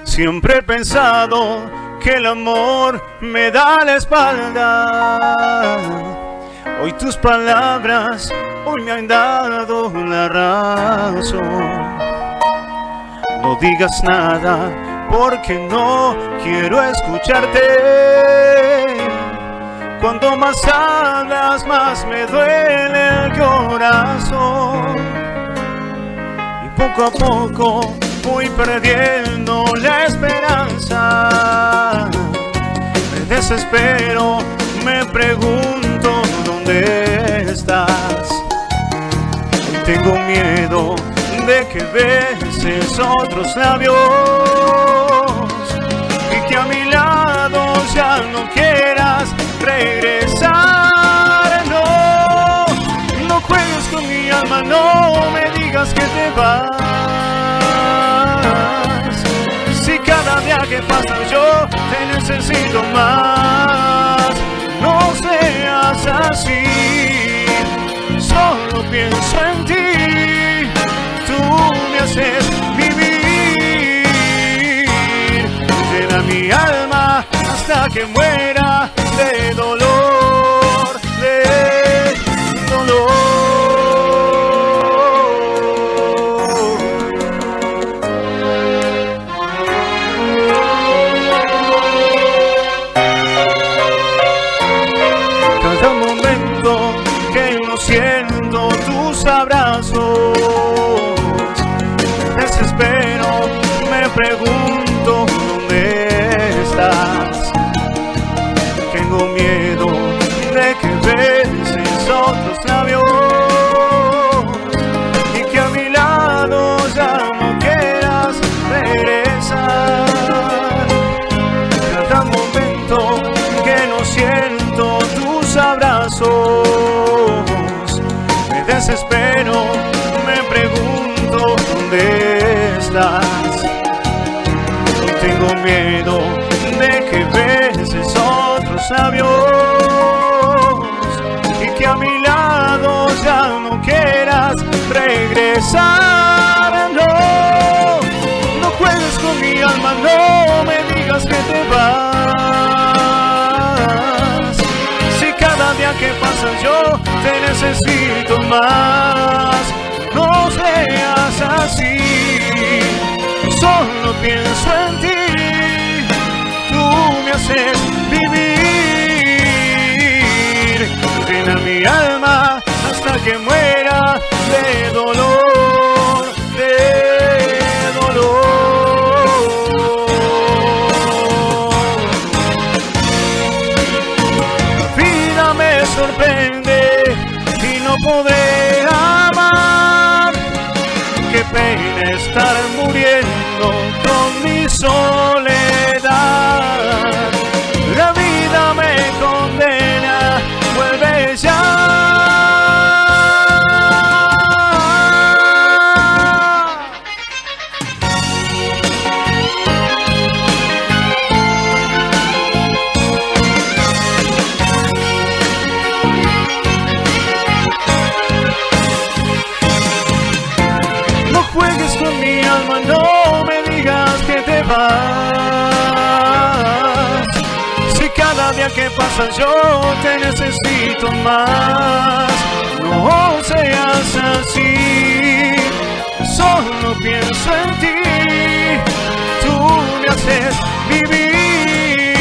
Siempre he pensado que el amor me da la espalda. Hoy tus palabras hoy me han dado la razón. No digas nada porque no quiero escucharte. Cuanto más hablas, más me duele el corazón. Y poco a poco voy perdiendo la esperanza. Me desespero, me pregunto dónde estás. Tengo miedo de que beses otros labios y que a mi lado ya no quieras regresar. No, no juegues con mi alma, no me digas que te vas. Si cada día que pasa yo te necesito más, no seas así. Solo pienso en ti, tú me haces vivir. Llena mi alma hasta que muera de dolor, No, no juegues con mi alma, no me digas que te vas. Si cada día que pasa yo te necesito más, no seas así. Solo pienso en ti, tú me haces vivir. Llena mi alma hasta que muera de dolor, de dolor. Vida me sorprende y no podré amar. Qué pena estar muriendo con mi sol. Yo te necesito más. No seas así, solo pienso en ti. Tú me haces vivir.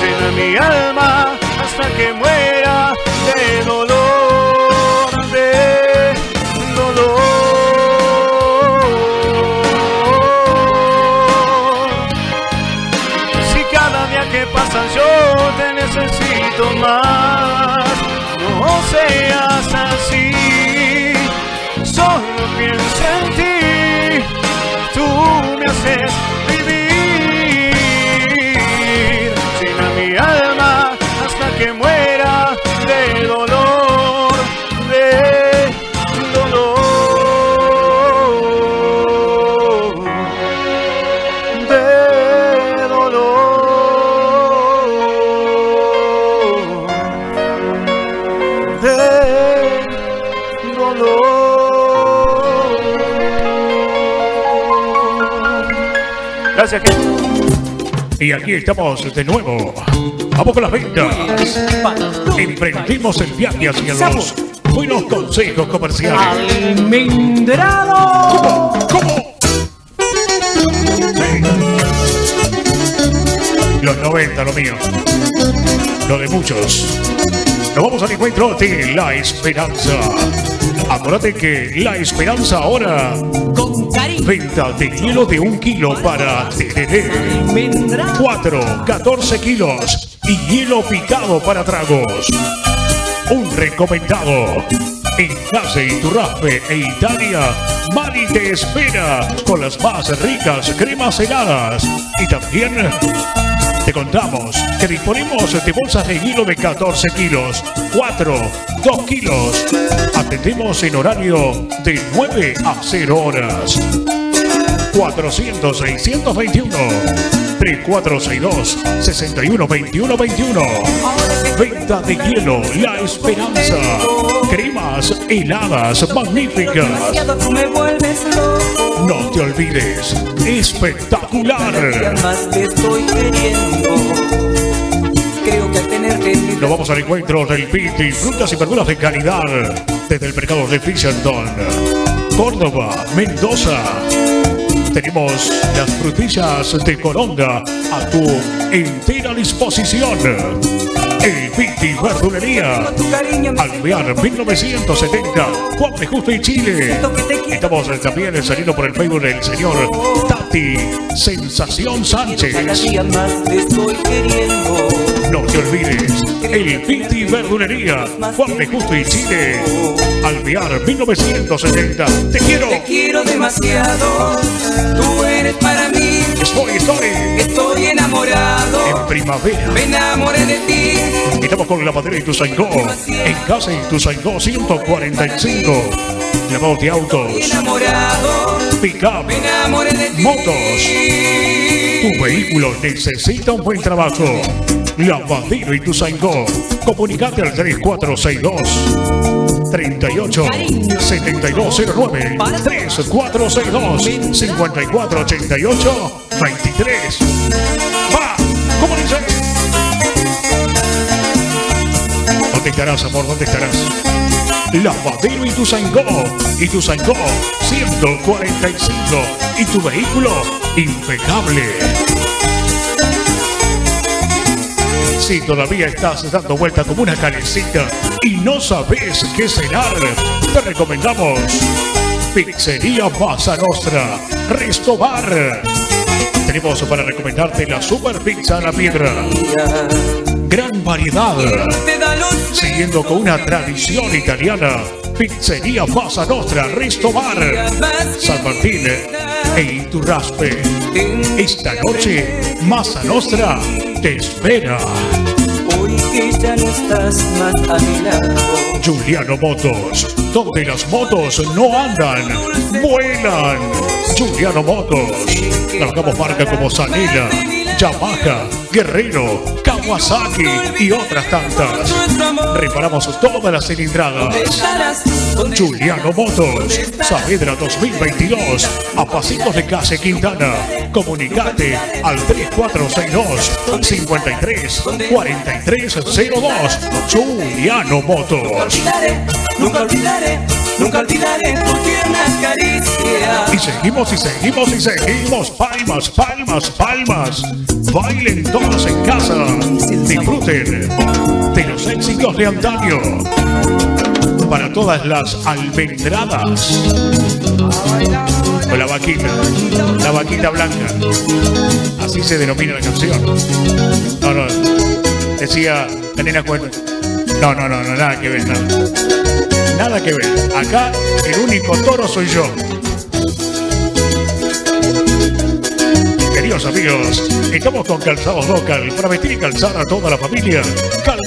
Llena mi alma hasta que muera de dolor, Gracias, Y aquí estamos de nuevo. Vamos con las ventas. Emprendimos el viaje hacia los buenos consejos comerciales. Almendrado. ¿Cómo? Los 90, lo mío. Lo de muchos. Nos vamos al encuentro de La Esperanza. Acuérdate que La Esperanza ahora Venta de hielo de un kilo para tereré. 4, 14 kilos y hielo picado para tragos. Un recomendado. En Casa Iturraspe e Italia, Mari te espera con las más ricas cremas heladas. Y también contamos que disponemos de bolsas de hielo de 14 kilos, 4, 2 kilos. Atendemos en horario de 9 a 0 horas. 400 621 3462 61 21 21 Venta de hielo La Esperanza. Cremas heladas magníficas. No te olvides Espectacular. Nos vamos al encuentro del Piti Frutas y verduras de calidad. Desde el mercado de Fisherton Córdoba, Mendoza tenemos las frutillas de Coronda a tu entera disposición. El Viti Verdulería. Alvear 1970. Juan de Justo y Chile. Estamos también saliendo por el Facebook del señor Tati Sensación Sánchez. No te olvides, el Viti Verdulería, Juan de Justo y Chile, Alvear 1970. Te quiero. Te quiero demasiado. Tú eres para mí. Estoy, estoy. Estoy enamorado. En primavera. Me enamoré de ti. Estamos con la madera Ituzaingó. En casa Ituzaingó 145. Lavado de autos. Enamorado. Pick-up. Me enamoré de ti. Motos. Tu vehículo necesita un buen trabajo. Lavadero Ituzaingó. Comunicate al 3462 38 7209 3462 5488 23 ¡Va! ¿Cómo dice? ¿Dónde estarás, amor? ¿Dónde estarás? Lavadero Ituzaingó. Ituzaingó 145. Y tu vehículo impecable. Si todavía estás dando vuelta como una calecita y no sabes qué cenar, te recomendamos Pizzería Masa Nostra, Resto Bar. Tenemos para recomendarte la Super Pizza a la Piedra. Variedad. Siguiendo con una tradición italiana, Pizzería Masa Nostra, Resto Bar. San Martín e Iturraspe. Esta noche, Masa Nostra te espera. Hoy que ya no estás más a mi lado. Juliano Motos, donde las motos no andan, vuelan. Juliano Motos, trabajamos marca como Sanela, Yamaha, Guerrero, Kawasaki y otras tantas. Reparamos todas las cilindradas. Juliano Motos, Saavedra 2022, a pasitos de Case Quintana. Comunicate al 3462 53 4302. Juliano Motos. Nunca olvidaré, nunca olvidaré tu tiernas caricias. Y seguimos y seguimos y seguimos. Palmas, palmas, palmas. Bailen todos en casa. Disfruten de los éxitos de antaño. Para todas las almendradas. Con la vaquita. La vaquita blanca. Así se denomina la canción. No, no. Decía la cuenta. No, no, no, no, nada que ver, nada. Nada que ver. Acá el único toro soy yo. Queridos amigos, estamos con Calzados Local para vestir y calzar a toda la familia.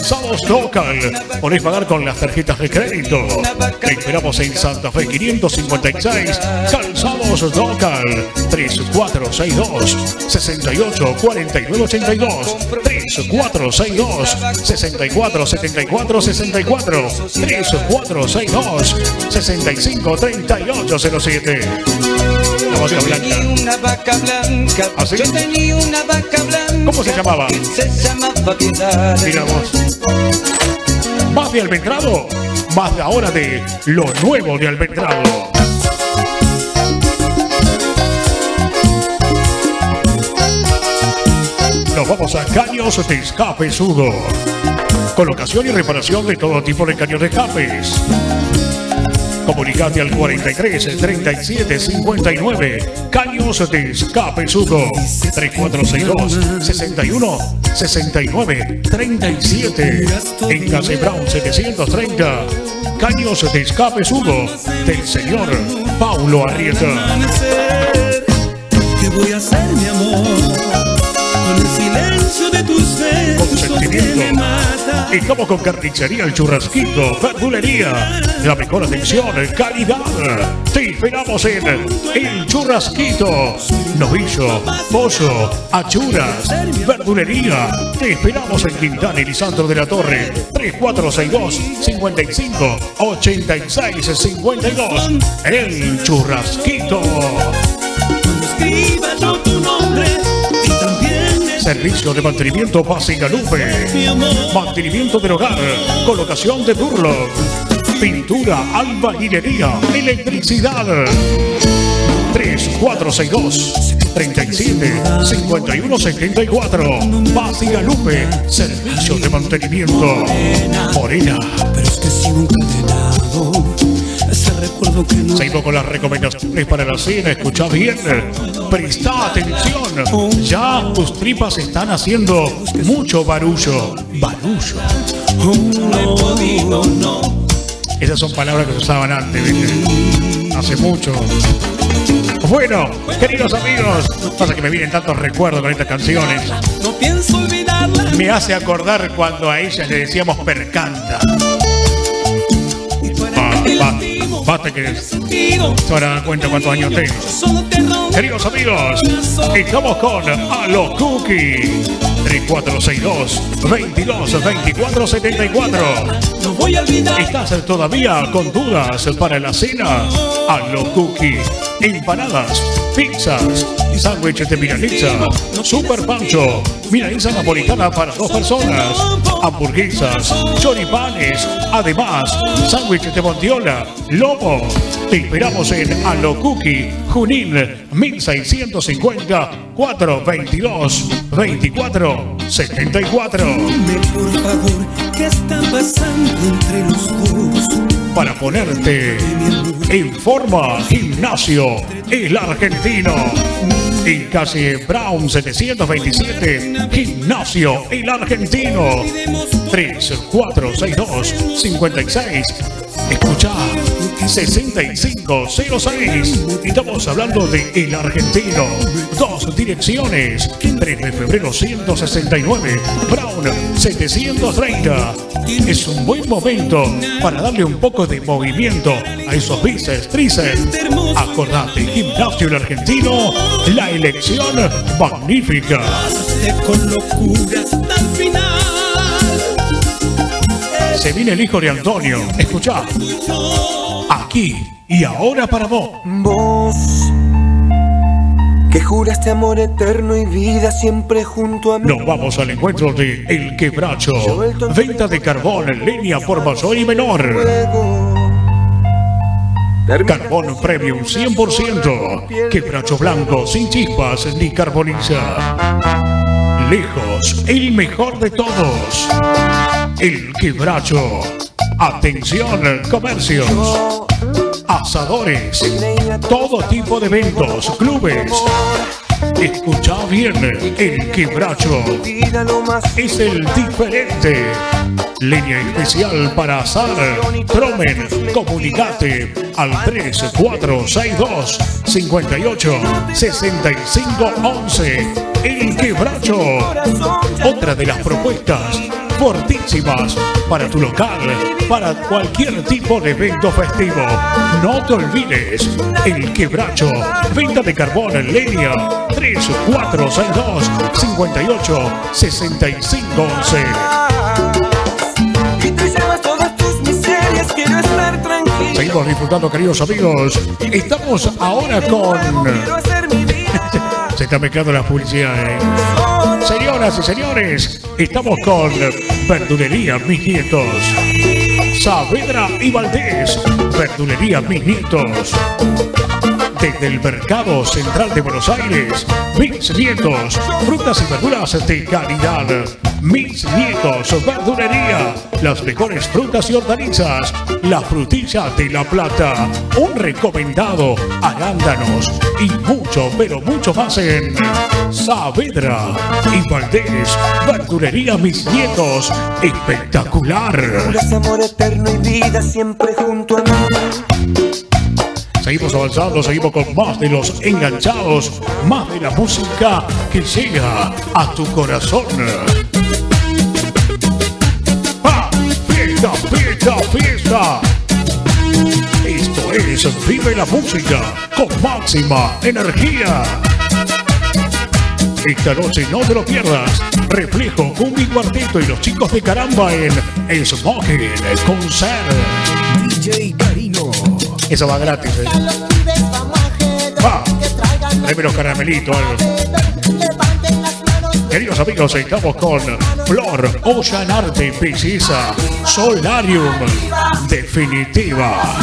Calzados Local. Podéis pagar con las tarjetas de crédito. Te esperamos en Santa Fe 556. Calzados Local. 3462 68 49 82 3462 64 74 64 3462 65 38 07 La vaca blanca. Una vaca blanca. ¿Ah, sí? Yo tenía una vaca blanca. ¿Cómo se llamaba? Se llamaba Piedad. Mira vos. Más de Almendrado, más de ahora de lo nuevo de Almendrado. Nos vamos a caños de escape sudo. Colocación y reparación de todo tipo de caños de escapes. Comunicate al 43 37 59. Caños de escape sudo. 3462 61 69 37. En Case Brown 730. Caños de escape sudo del señor Paulo Arrieta. ¿Qué voy a hacer, mi amor? Con el silencio de tus besos que me mata. Estamos con carnicería El Churrasquito, verdulería, la mejor atención, calidad. Te esperamos en El Churrasquito, novillo, pollo, achuras, verdulería. Te esperamos en Quintana y Lisandro de la Torre, 3462 55 86 52. El Churrasquito. Servicio de mantenimiento Basigalupe. Mantenimiento del hogar. Colocación de burlo. Pintura, albañilería, electricidad. 3462 37 51 74 Basigalupe. Servicio de mantenimiento. Morena. Pero es que Seguimos con las recomendaciones para la cena. Escucha bien. Presta atención. Ya tus tripas están haciendo mucho barullo. Barullo. no he podido, no. Esas son palabras que se usaban antes, ¿viste? Hace mucho. Bueno, queridos amigos, pasa que me vienen tantos recuerdos con estas canciones. No pienso olvidarla. Me hace acordar cuando a ellas le decíamos percanta. Ba- Basta que se van a dar cuenta cuántos años tengo. Queridos amigos, estamos con Alo Cookie 3462 22 24 74. No voy a olvidar. ¿Estás todavía con dudas para la cena? Alo Cookie, empanadas, pizzas, sándwiches de milanesa, super pancho, milanesa napolitana para dos personas, hamburguesas, choripanes, además, sándwiches de bondiola, lomo. Te esperamos en Alo Cookie, Junín, 1650 422 24 74. Dime, por favor, ¿qué está pasando entre los dos? Para ponerte en forma gimnasio el argentino. Y casi Brown 727 gimnasio el argentino. 3462 56 Escucha 6506. Estamos hablando de El Argentino. Dos direcciones. 3 de febrero 169. Brown 730. Es un buen momento para darle un poco de movimiento a esos bíceps, tríceps. Acordate, Gimnasio El Argentino, la elección magnífica. Con locura hasta el final. Se viene el hijo de Antonio. Escucha. Aquí y ahora para vos. Vos que juraste amor eterno y vida siempre junto a mí. Nos vamos al encuentro de El Quebracho. Venta de carbón en línea por mayor y menor. Carbón Premium 100%. Quebracho blanco sin chispas ni carboniza. Lejos, el mejor de todos. El Quebracho. Atención, comercios. Asadores. Todo tipo de eventos, clubes. Escucha bien, el quebracho es el diferente. Línea especial para asar. Tromen, comunicate al 3462 58 65 11. El quebracho. Otra de las propuestas fortísimas para tu local, para cualquier tipo de evento festivo. No te olvides, el quebracho, venta de carbón en línea, 3462 58 65 11. Y te llevas todas tus miserias, quiero estar tranquilo. Seguimos disfrutando, queridos amigos. Estamos ahora con. Se está mezclando las publicidades. Señoras y señores, estamos con Verdulería Mis Nietos. Saavedra y Valdés. Verdulería Mis Nietos. Desde el Mercado Central de Buenos Aires, Mis Nietos, frutas y verduras de calidad. Mis Nietos, Verdulería, las mejores frutas y hortalizas, la frutilla de la plata, un recomendado, arándanos y mucho, pero mucho más en Saavedra y Valdés, Verdulería Mis Nietos, espectacular. Amor eterno y vida siempre junto a mí. Seguimos avanzando, seguimos con más de los enganchados, más de la música que llega a tu corazón. ¡Fiesta, fiesta, fiesta! Esto es Vive la Música con máxima energía. Esta noche no te lo pierdas. Reflejo, Cumbi Cuarteto y los chicos de caramba en Smoking Concert. DJ Carino. Eso va gratis, eh. Va. Tráeme los caramelitos. algo. Queridos amigos, estamos con Flor Ocean Arte Belleza Solarium Definitiva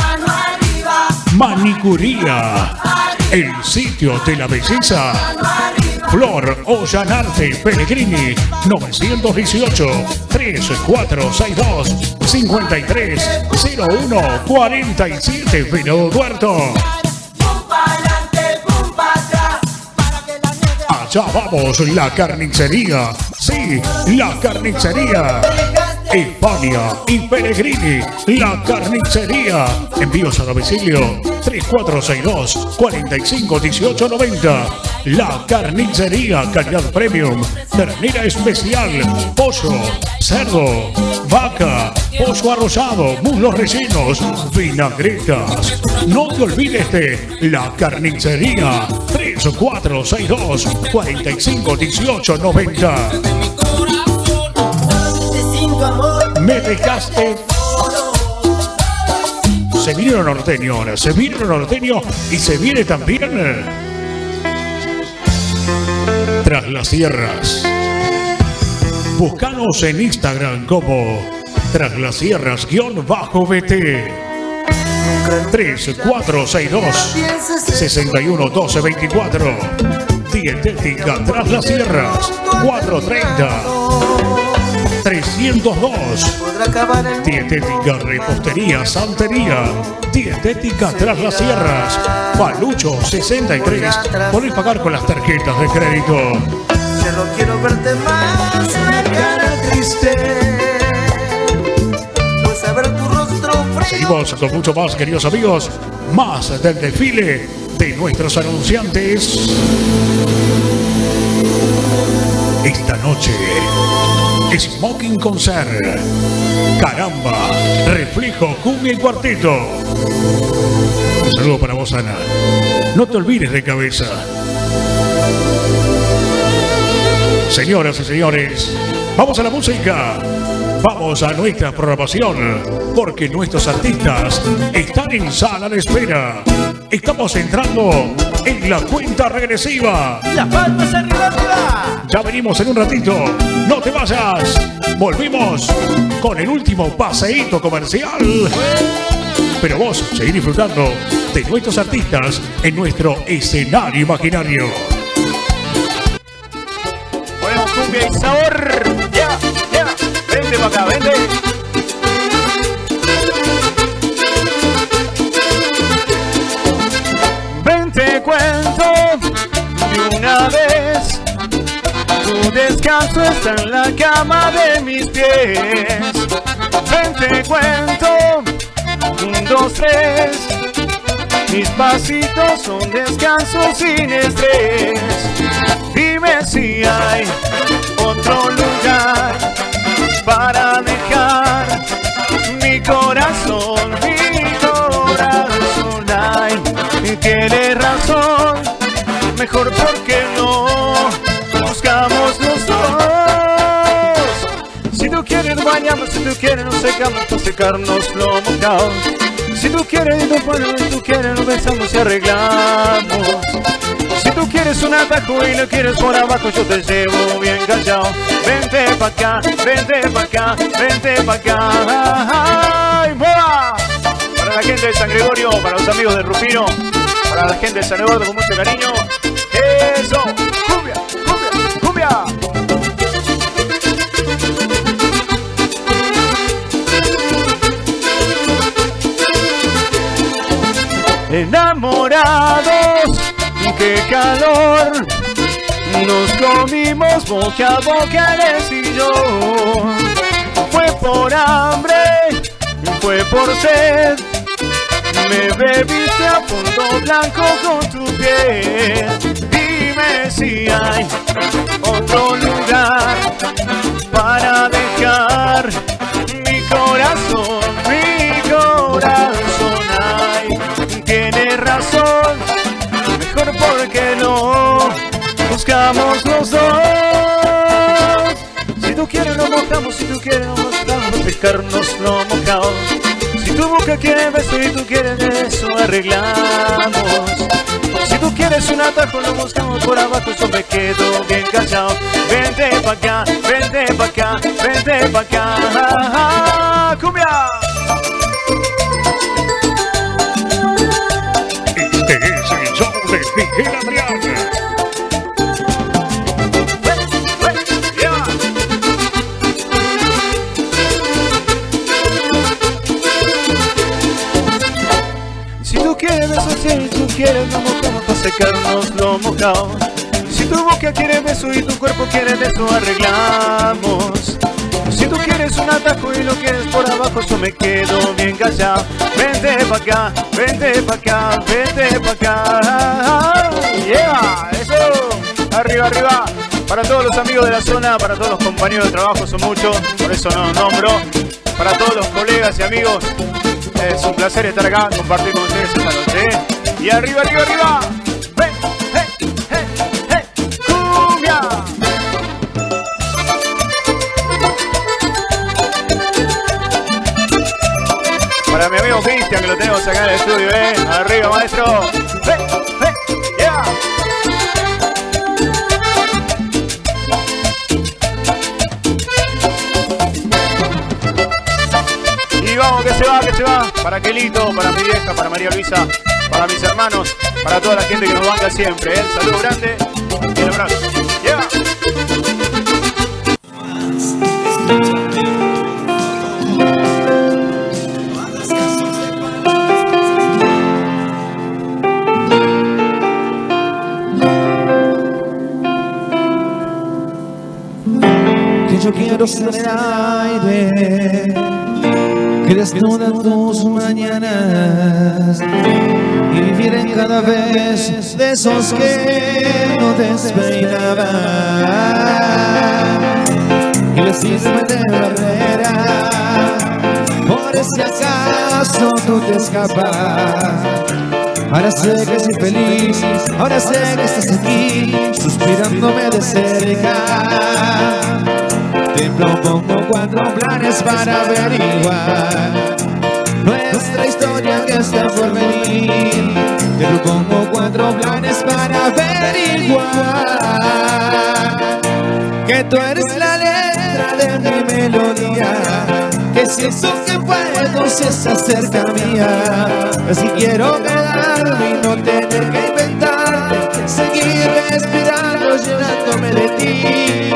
Manicuría El sitio de la belleza Flor Ollanarte Pellegrini 918 3462 5301 47 Vino. Allá vamos, la carnicería. Sí, la carnicería. España y Pellegrini, la carnicería. Envíos a domicilio 3462 451890. La carnicería, calidad premium, ternera especial, pollo, cerdo, vaca, pollo arrozado, muslos rellenos, vinagretas. No te olvides de la carnicería 3462 Me dejaste. Se vinieron norteños, se vinieron norteños y se viene también eh, tras las sierras. Búscanos en Instagram como tras las sierras guion bajo BT. 3462 61 12 24 Dietética tras las sierras 430 302 Dietética Repostería Santería Dietética tras las sierras Palucho 63 Podés pagar con las tarjetas de crédito Ya no quiero verte más la cara triste. Pues a ver tu rostro. Seguimos con mucho más, queridos amigos. Más del desfile de nuestros anunciantes. Esta noche, Smoking Concert. Caramba, reflejo, cumbia y cuarteto. Un saludo para vos, Ana. No te olvides de cabeza. Señoras y señores, vamos a la música. Vamos a nuestra programación, porque nuestros artistas están en sala de espera. Estamos entrando en la cuenta regresiva. Las palmas arriba, arriba. Ya venimos en un ratito. No te vayas. Volvimos con el último paseíto comercial. Pero vos seguís disfrutando de nuestros artistas en nuestro escenario imaginario. Ponemos cumbia y sabor. Vente para acá, vente. Ven, te cuento de una vez. Tu descanso está en la cama de mis pies. Ven, te cuento. Un, dos, tres. Mis pasitos son descansos sin estrés. Dime si hay otro lugar para dejar mi corazón, mi corazón. Ay, y tienes razón, mejor porque no si tú quieres nos secamos para secarnos lo mojado. Si tú quieres nos ponemos, si tú quieres nos besamos y arreglamos. Si tú quieres un atajo y lo quieres por abajo, yo te llevo bien callado. Vente pa' acá, vente pa' acá, vente pa' acá. ¡Ay, moda! Para la gente de San Gregorio, para los amigos de Rufino, para la gente de San Eduardo con mucho cariño. ¡Eso! Enamorados, qué calor. Nos comimos boca a boca eres y yo. Fue por hambre, fue por sed. Me bebiste a fondo blanco con tu piel. Dime si hay otro lugar para dejar mi corazón, buscamos los dos. Si tú quieres nos mojamos, si tú quieres nos mojamos, pescarnos lo mojado. Si tu boca quiere beso y tú quieres eso, arreglamos. Si tú quieres un atajo, lo buscamos por abajo, yo me quedo bien callado. Vente pa' acá, vente pa' acá, vente pa' acá. Quieres nos mojamos para secarnos lo mojado. Si tu boca quiere beso y tu cuerpo quiere beso, arreglamos. Si tú quieres un atajo y lo quieres por abajo, yo me quedo bien callado. Vente pa' acá, vente pa' acá, vente pa' acá. Yeah, eso. Arriba, arriba. Para todos los amigos de la zona, para todos los compañeros de trabajo, son muchos, por eso no nombro. Para todos los colegas y amigos, es un placer estar acá, compartir con ustedes. Y arriba, arriba, arriba. Hey, hey, hey, cumbia. Para mi amigo Cristian, que lo tenemos acá en el estudio, ¿eh? Arriba, maestro. Ven, ven, yeah. Y vamos, que se va, que se va. Para Quelito, para mi vieja, para María Luisa, para mis hermanos, para toda la gente que nos banca siempre. ¿eh? Saludo grande y un abrazo. Yeah. Yo quiero ser cada vez de esos que no despeinaban y vestirme de barrera por si acaso tú te escapas Ahora sé que soy feliz, ahora sé que estás aquí, suspirándome de cerca. Te propongo cuatro planes para averiguar nuestra historia que está por venir. Te propongo cuatro planes para averiguar que tú eres la letra de mi melodía. Que si eso que puedo, si estás cerca mía, así quiero quedarme y no tener que inventarte, seguir respirando, llenándome de ti.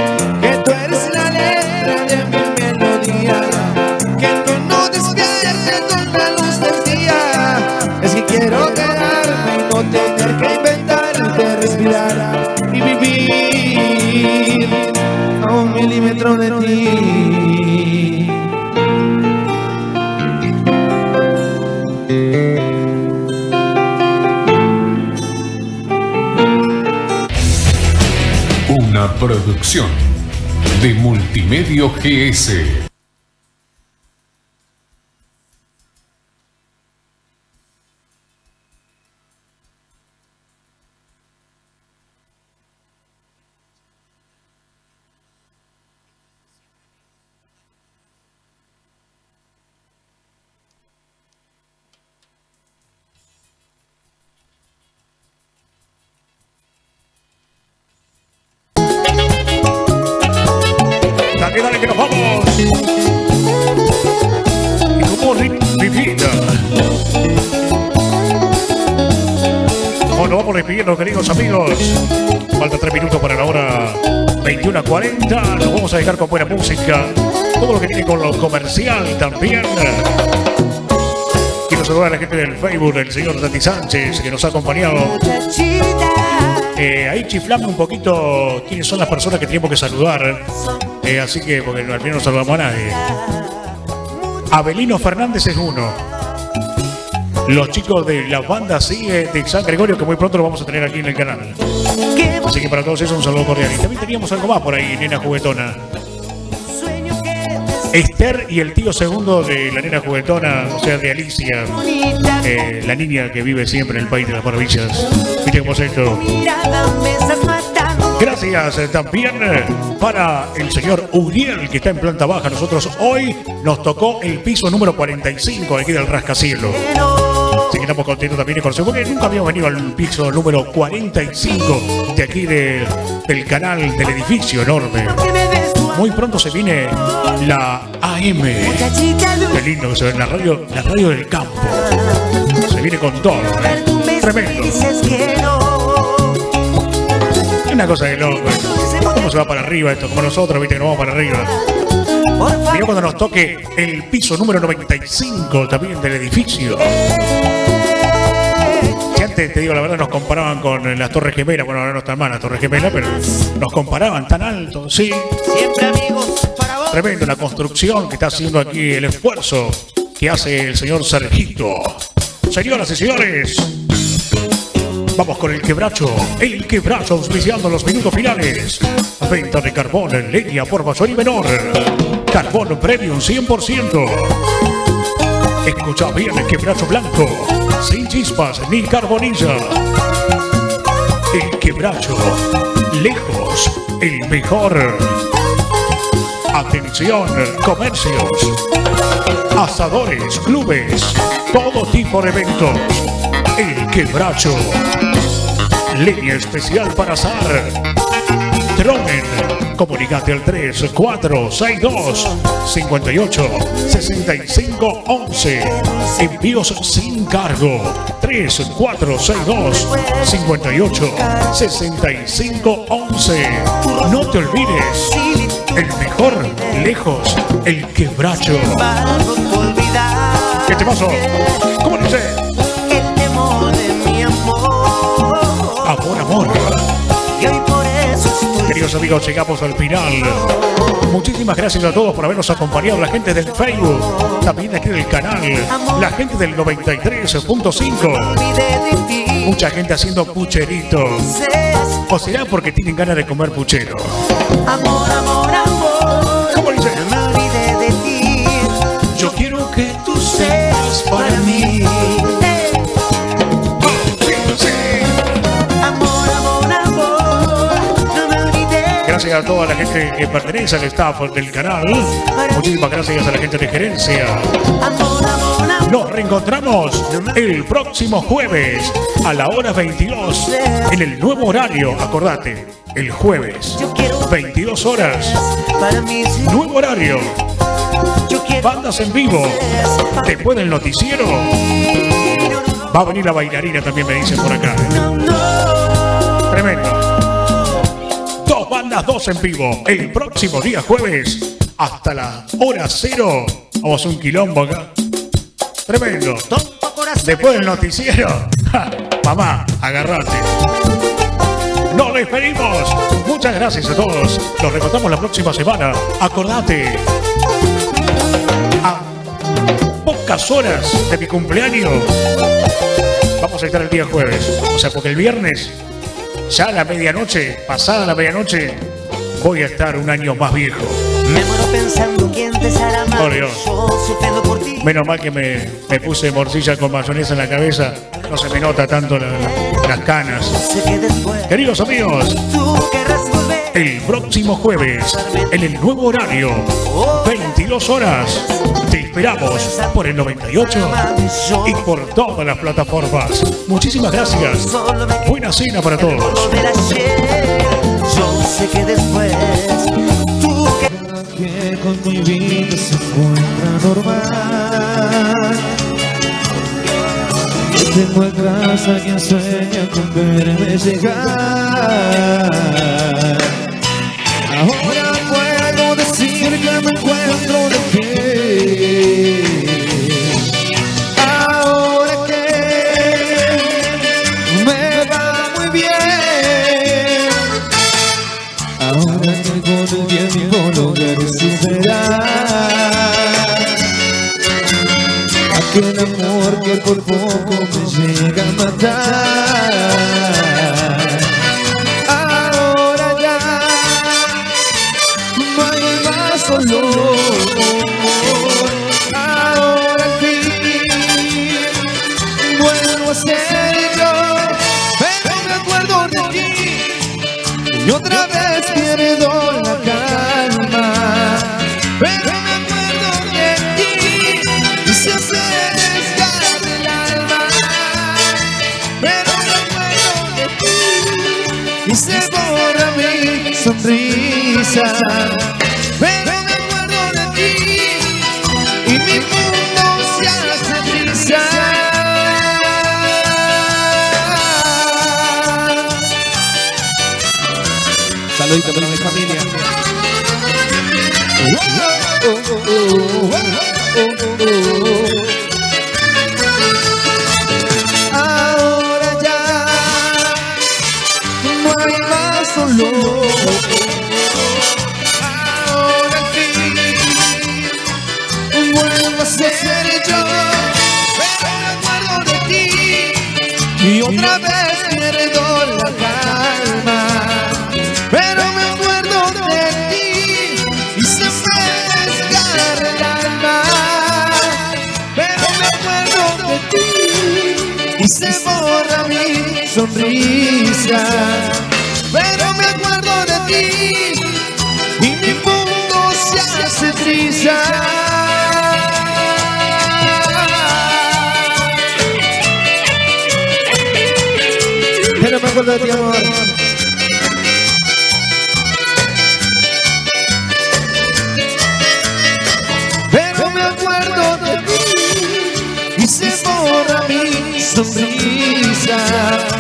Tener que inventarte, respirar y vivir a un milímetro de ti. Una producción de Multimedio GS. Señor Tati Sánchez, que nos ha acompañado. Eh, ahí chiflando un poquito quiénes son las personas que tenemos que saludar. Eh, así que, porque al menos no saludamos a nadie. Abelino Fernández es uno. Los chicos de la banda sigue de San Gregorio, que muy pronto lo vamos a tener aquí en el canal. Así que para todos ellos un saludo cordial. Y también teníamos algo más por ahí, nena juguetona. Esther y el tío segundo de la nena juguetona, o sea, de Alicia, eh, la niña que vive siempre en el país de las maravillas. Viste cómo es esto. Gracias eh, también eh, para el señor Uriel, que está en planta baja. Nosotros hoy nos tocó el piso número 45 aquí del rascacielos. Así que estamos contentos también con porque nunca habíamos venido al piso número 45 de aquí de- del canal del edificio enorme. Muy pronto se viene la AM. Qué lindo que se ve en la radio, la radio del campo. Se viene con todo. ¿eh? Tremendo. Una cosa de loco. esto. ¿Cómo se va para arriba esto? Como nosotros, viste que nos vamos para arriba. Mirá cuando nos toque el piso número 95 también del edificio. Que antes, te digo la verdad, nos comparaban con las Torres Gemelas. Bueno, ahora no están mal las Torres Gemelas, pero nos comparaban tan alto, sí. Siempre amigos para vos. Tremendo la construcción que está haciendo aquí, el esfuerzo que hace el señor Sergito. Señoras y señores, vamos con el quebracho. El quebracho auspiciando los minutos finales. Venta de carbón en leña por mayor y menor. Carbón premium 100%. Escucha bien el quebracho blanco. Sin chispas ni carbonilla. El quebracho. Lejos. El mejor. Atención, comercios, asadores, clubes, todo tipo de eventos. El quebracho. Línea especial para asar. Tronen. Comunicate al 3462 58 65 11. Envíos sin cargo. 3462 58 65 11. No te olvides. El mejor lejos. El quebracho. ¿Qué te pasó? ¿Cómo dice? El temor de mi amor. Amor, amor. Queridos amigos, llegamos al final. Muchísimas gracias a todos por habernos acompañado. La gente del Facebook, también aquí del canal, la gente del 93.5. Mucha gente haciendo pucherito. ¿O será porque tienen ganas de comer puchero? Amor, amor, amor. ¿Cómo dice? No me olvidé de ti. Yo quiero que tú seas para mí. Gracias a toda la gente que pertenece al staff del canal. Muchísimas gracias a la gente de gerencia. Nos reencontramos el próximo jueves a la hora 22 en el nuevo horario. Acordate, el jueves, 22 horas. Nuevo horario. Bandas en vivo. Después del noticiero. Va a venir la bailarina también, me dicen por acá. Tremendo. Dos bandas, dos en vivo. El próximo día jueves, hasta la hora cero. Vamos a un quilombo acá. Tremendo. Después del noticiero. ja, Mamá, agarrate. Nos despedimos. Muchas gracias a todos. Nos reencontramos la próxima semana. Acordate. A pocas horas de mi cumpleaños. Vamos a estar el día jueves. O sea, porque el viernes, ya a la medianoche, pasada la medianoche, voy a estar un año más viejo. Me muero pensando quién te será más. Dios. Yo sufriendo por ti. Menos mal que me, me puse morcilla con mayonesa en la cabeza. No se me nota tanto la- la- las canas. Sé que después Queridos amigos, tú querrás volver. el próximo jueves, en el nuevo horario, 22 horas, te esperamos por el 98 y por todas las plataformas. Muchísimas gracias. Buena cena para todos. volver ayer. Yo sé que después que con mi vida se encuentra normal. Que tengo atrás a quien sueña con verme llegar. Por poco me llega a matar sonrisa. Pero de y mi familia. Sonrisa. Pero me acuerdo de ti y mi mundo se hace brisa. Pero me acuerdo de amor. Pero me acuerdo de ti y se borra mi sonrisa.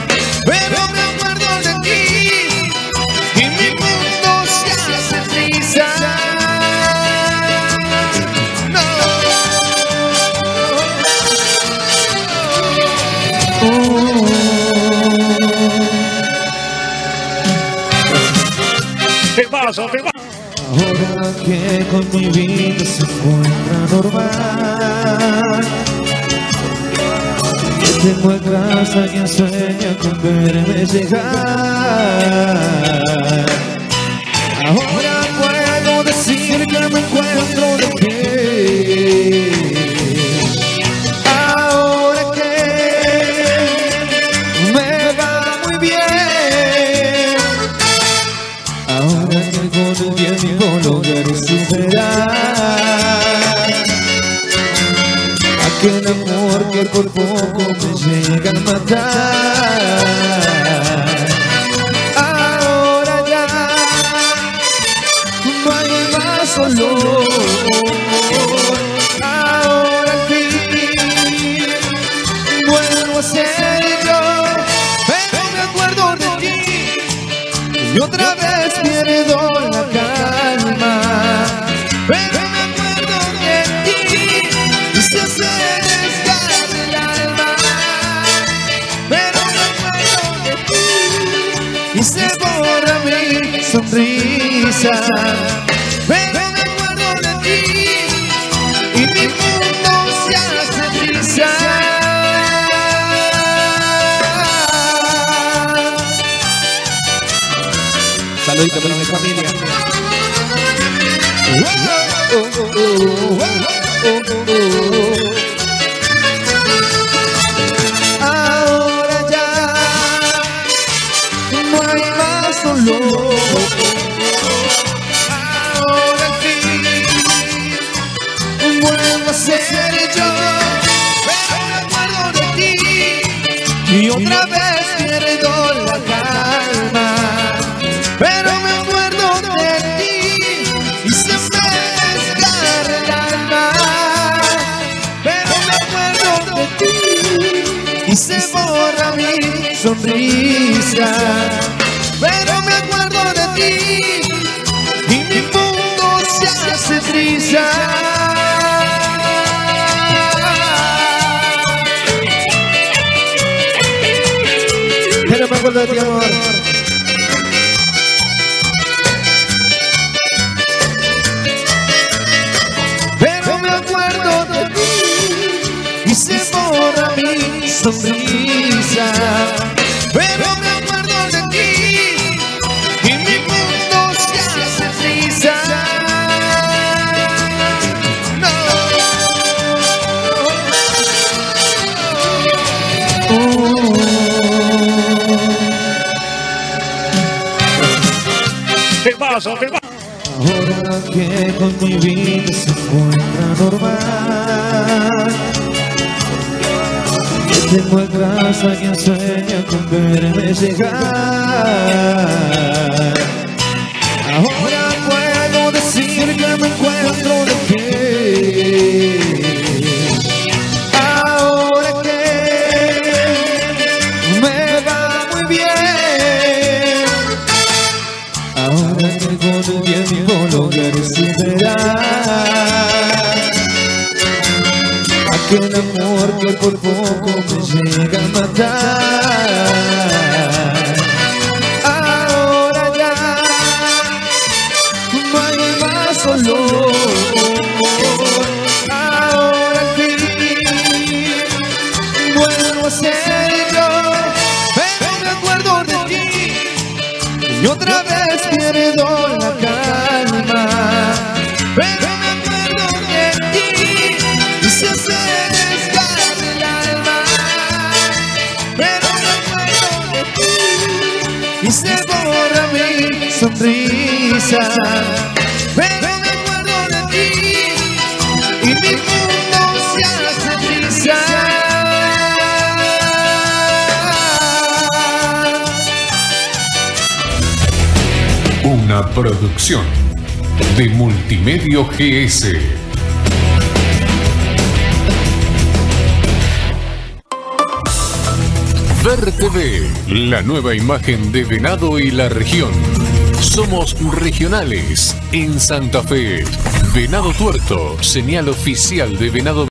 Que con mi vida se encuentra normal. Que tengo atrás a quien sueña con verme llegar me llega Saludito para mi familia. Se borra mi sonrisa. Pero me acuerdo de ti y mi mundo se hace brisa. Pero me acuerdo de ti, amor. Sonrisa. Pero me acuerdo de ti y mi mundo se hace brisa. ¿Qué pasa? ¿Qué pasa? Ahora que con mi vida se encuentra normal tengo a quien sueña con verme llegar llega sonrisa. Pero me acuerdo de ti y mi mundo se hace brisa. Una producción de Multimedio GS. Ver TV, la nueva imagen de Venado y la región. Somos regionales en Santa Fe. Venado Tuerto, señal oficial de Venado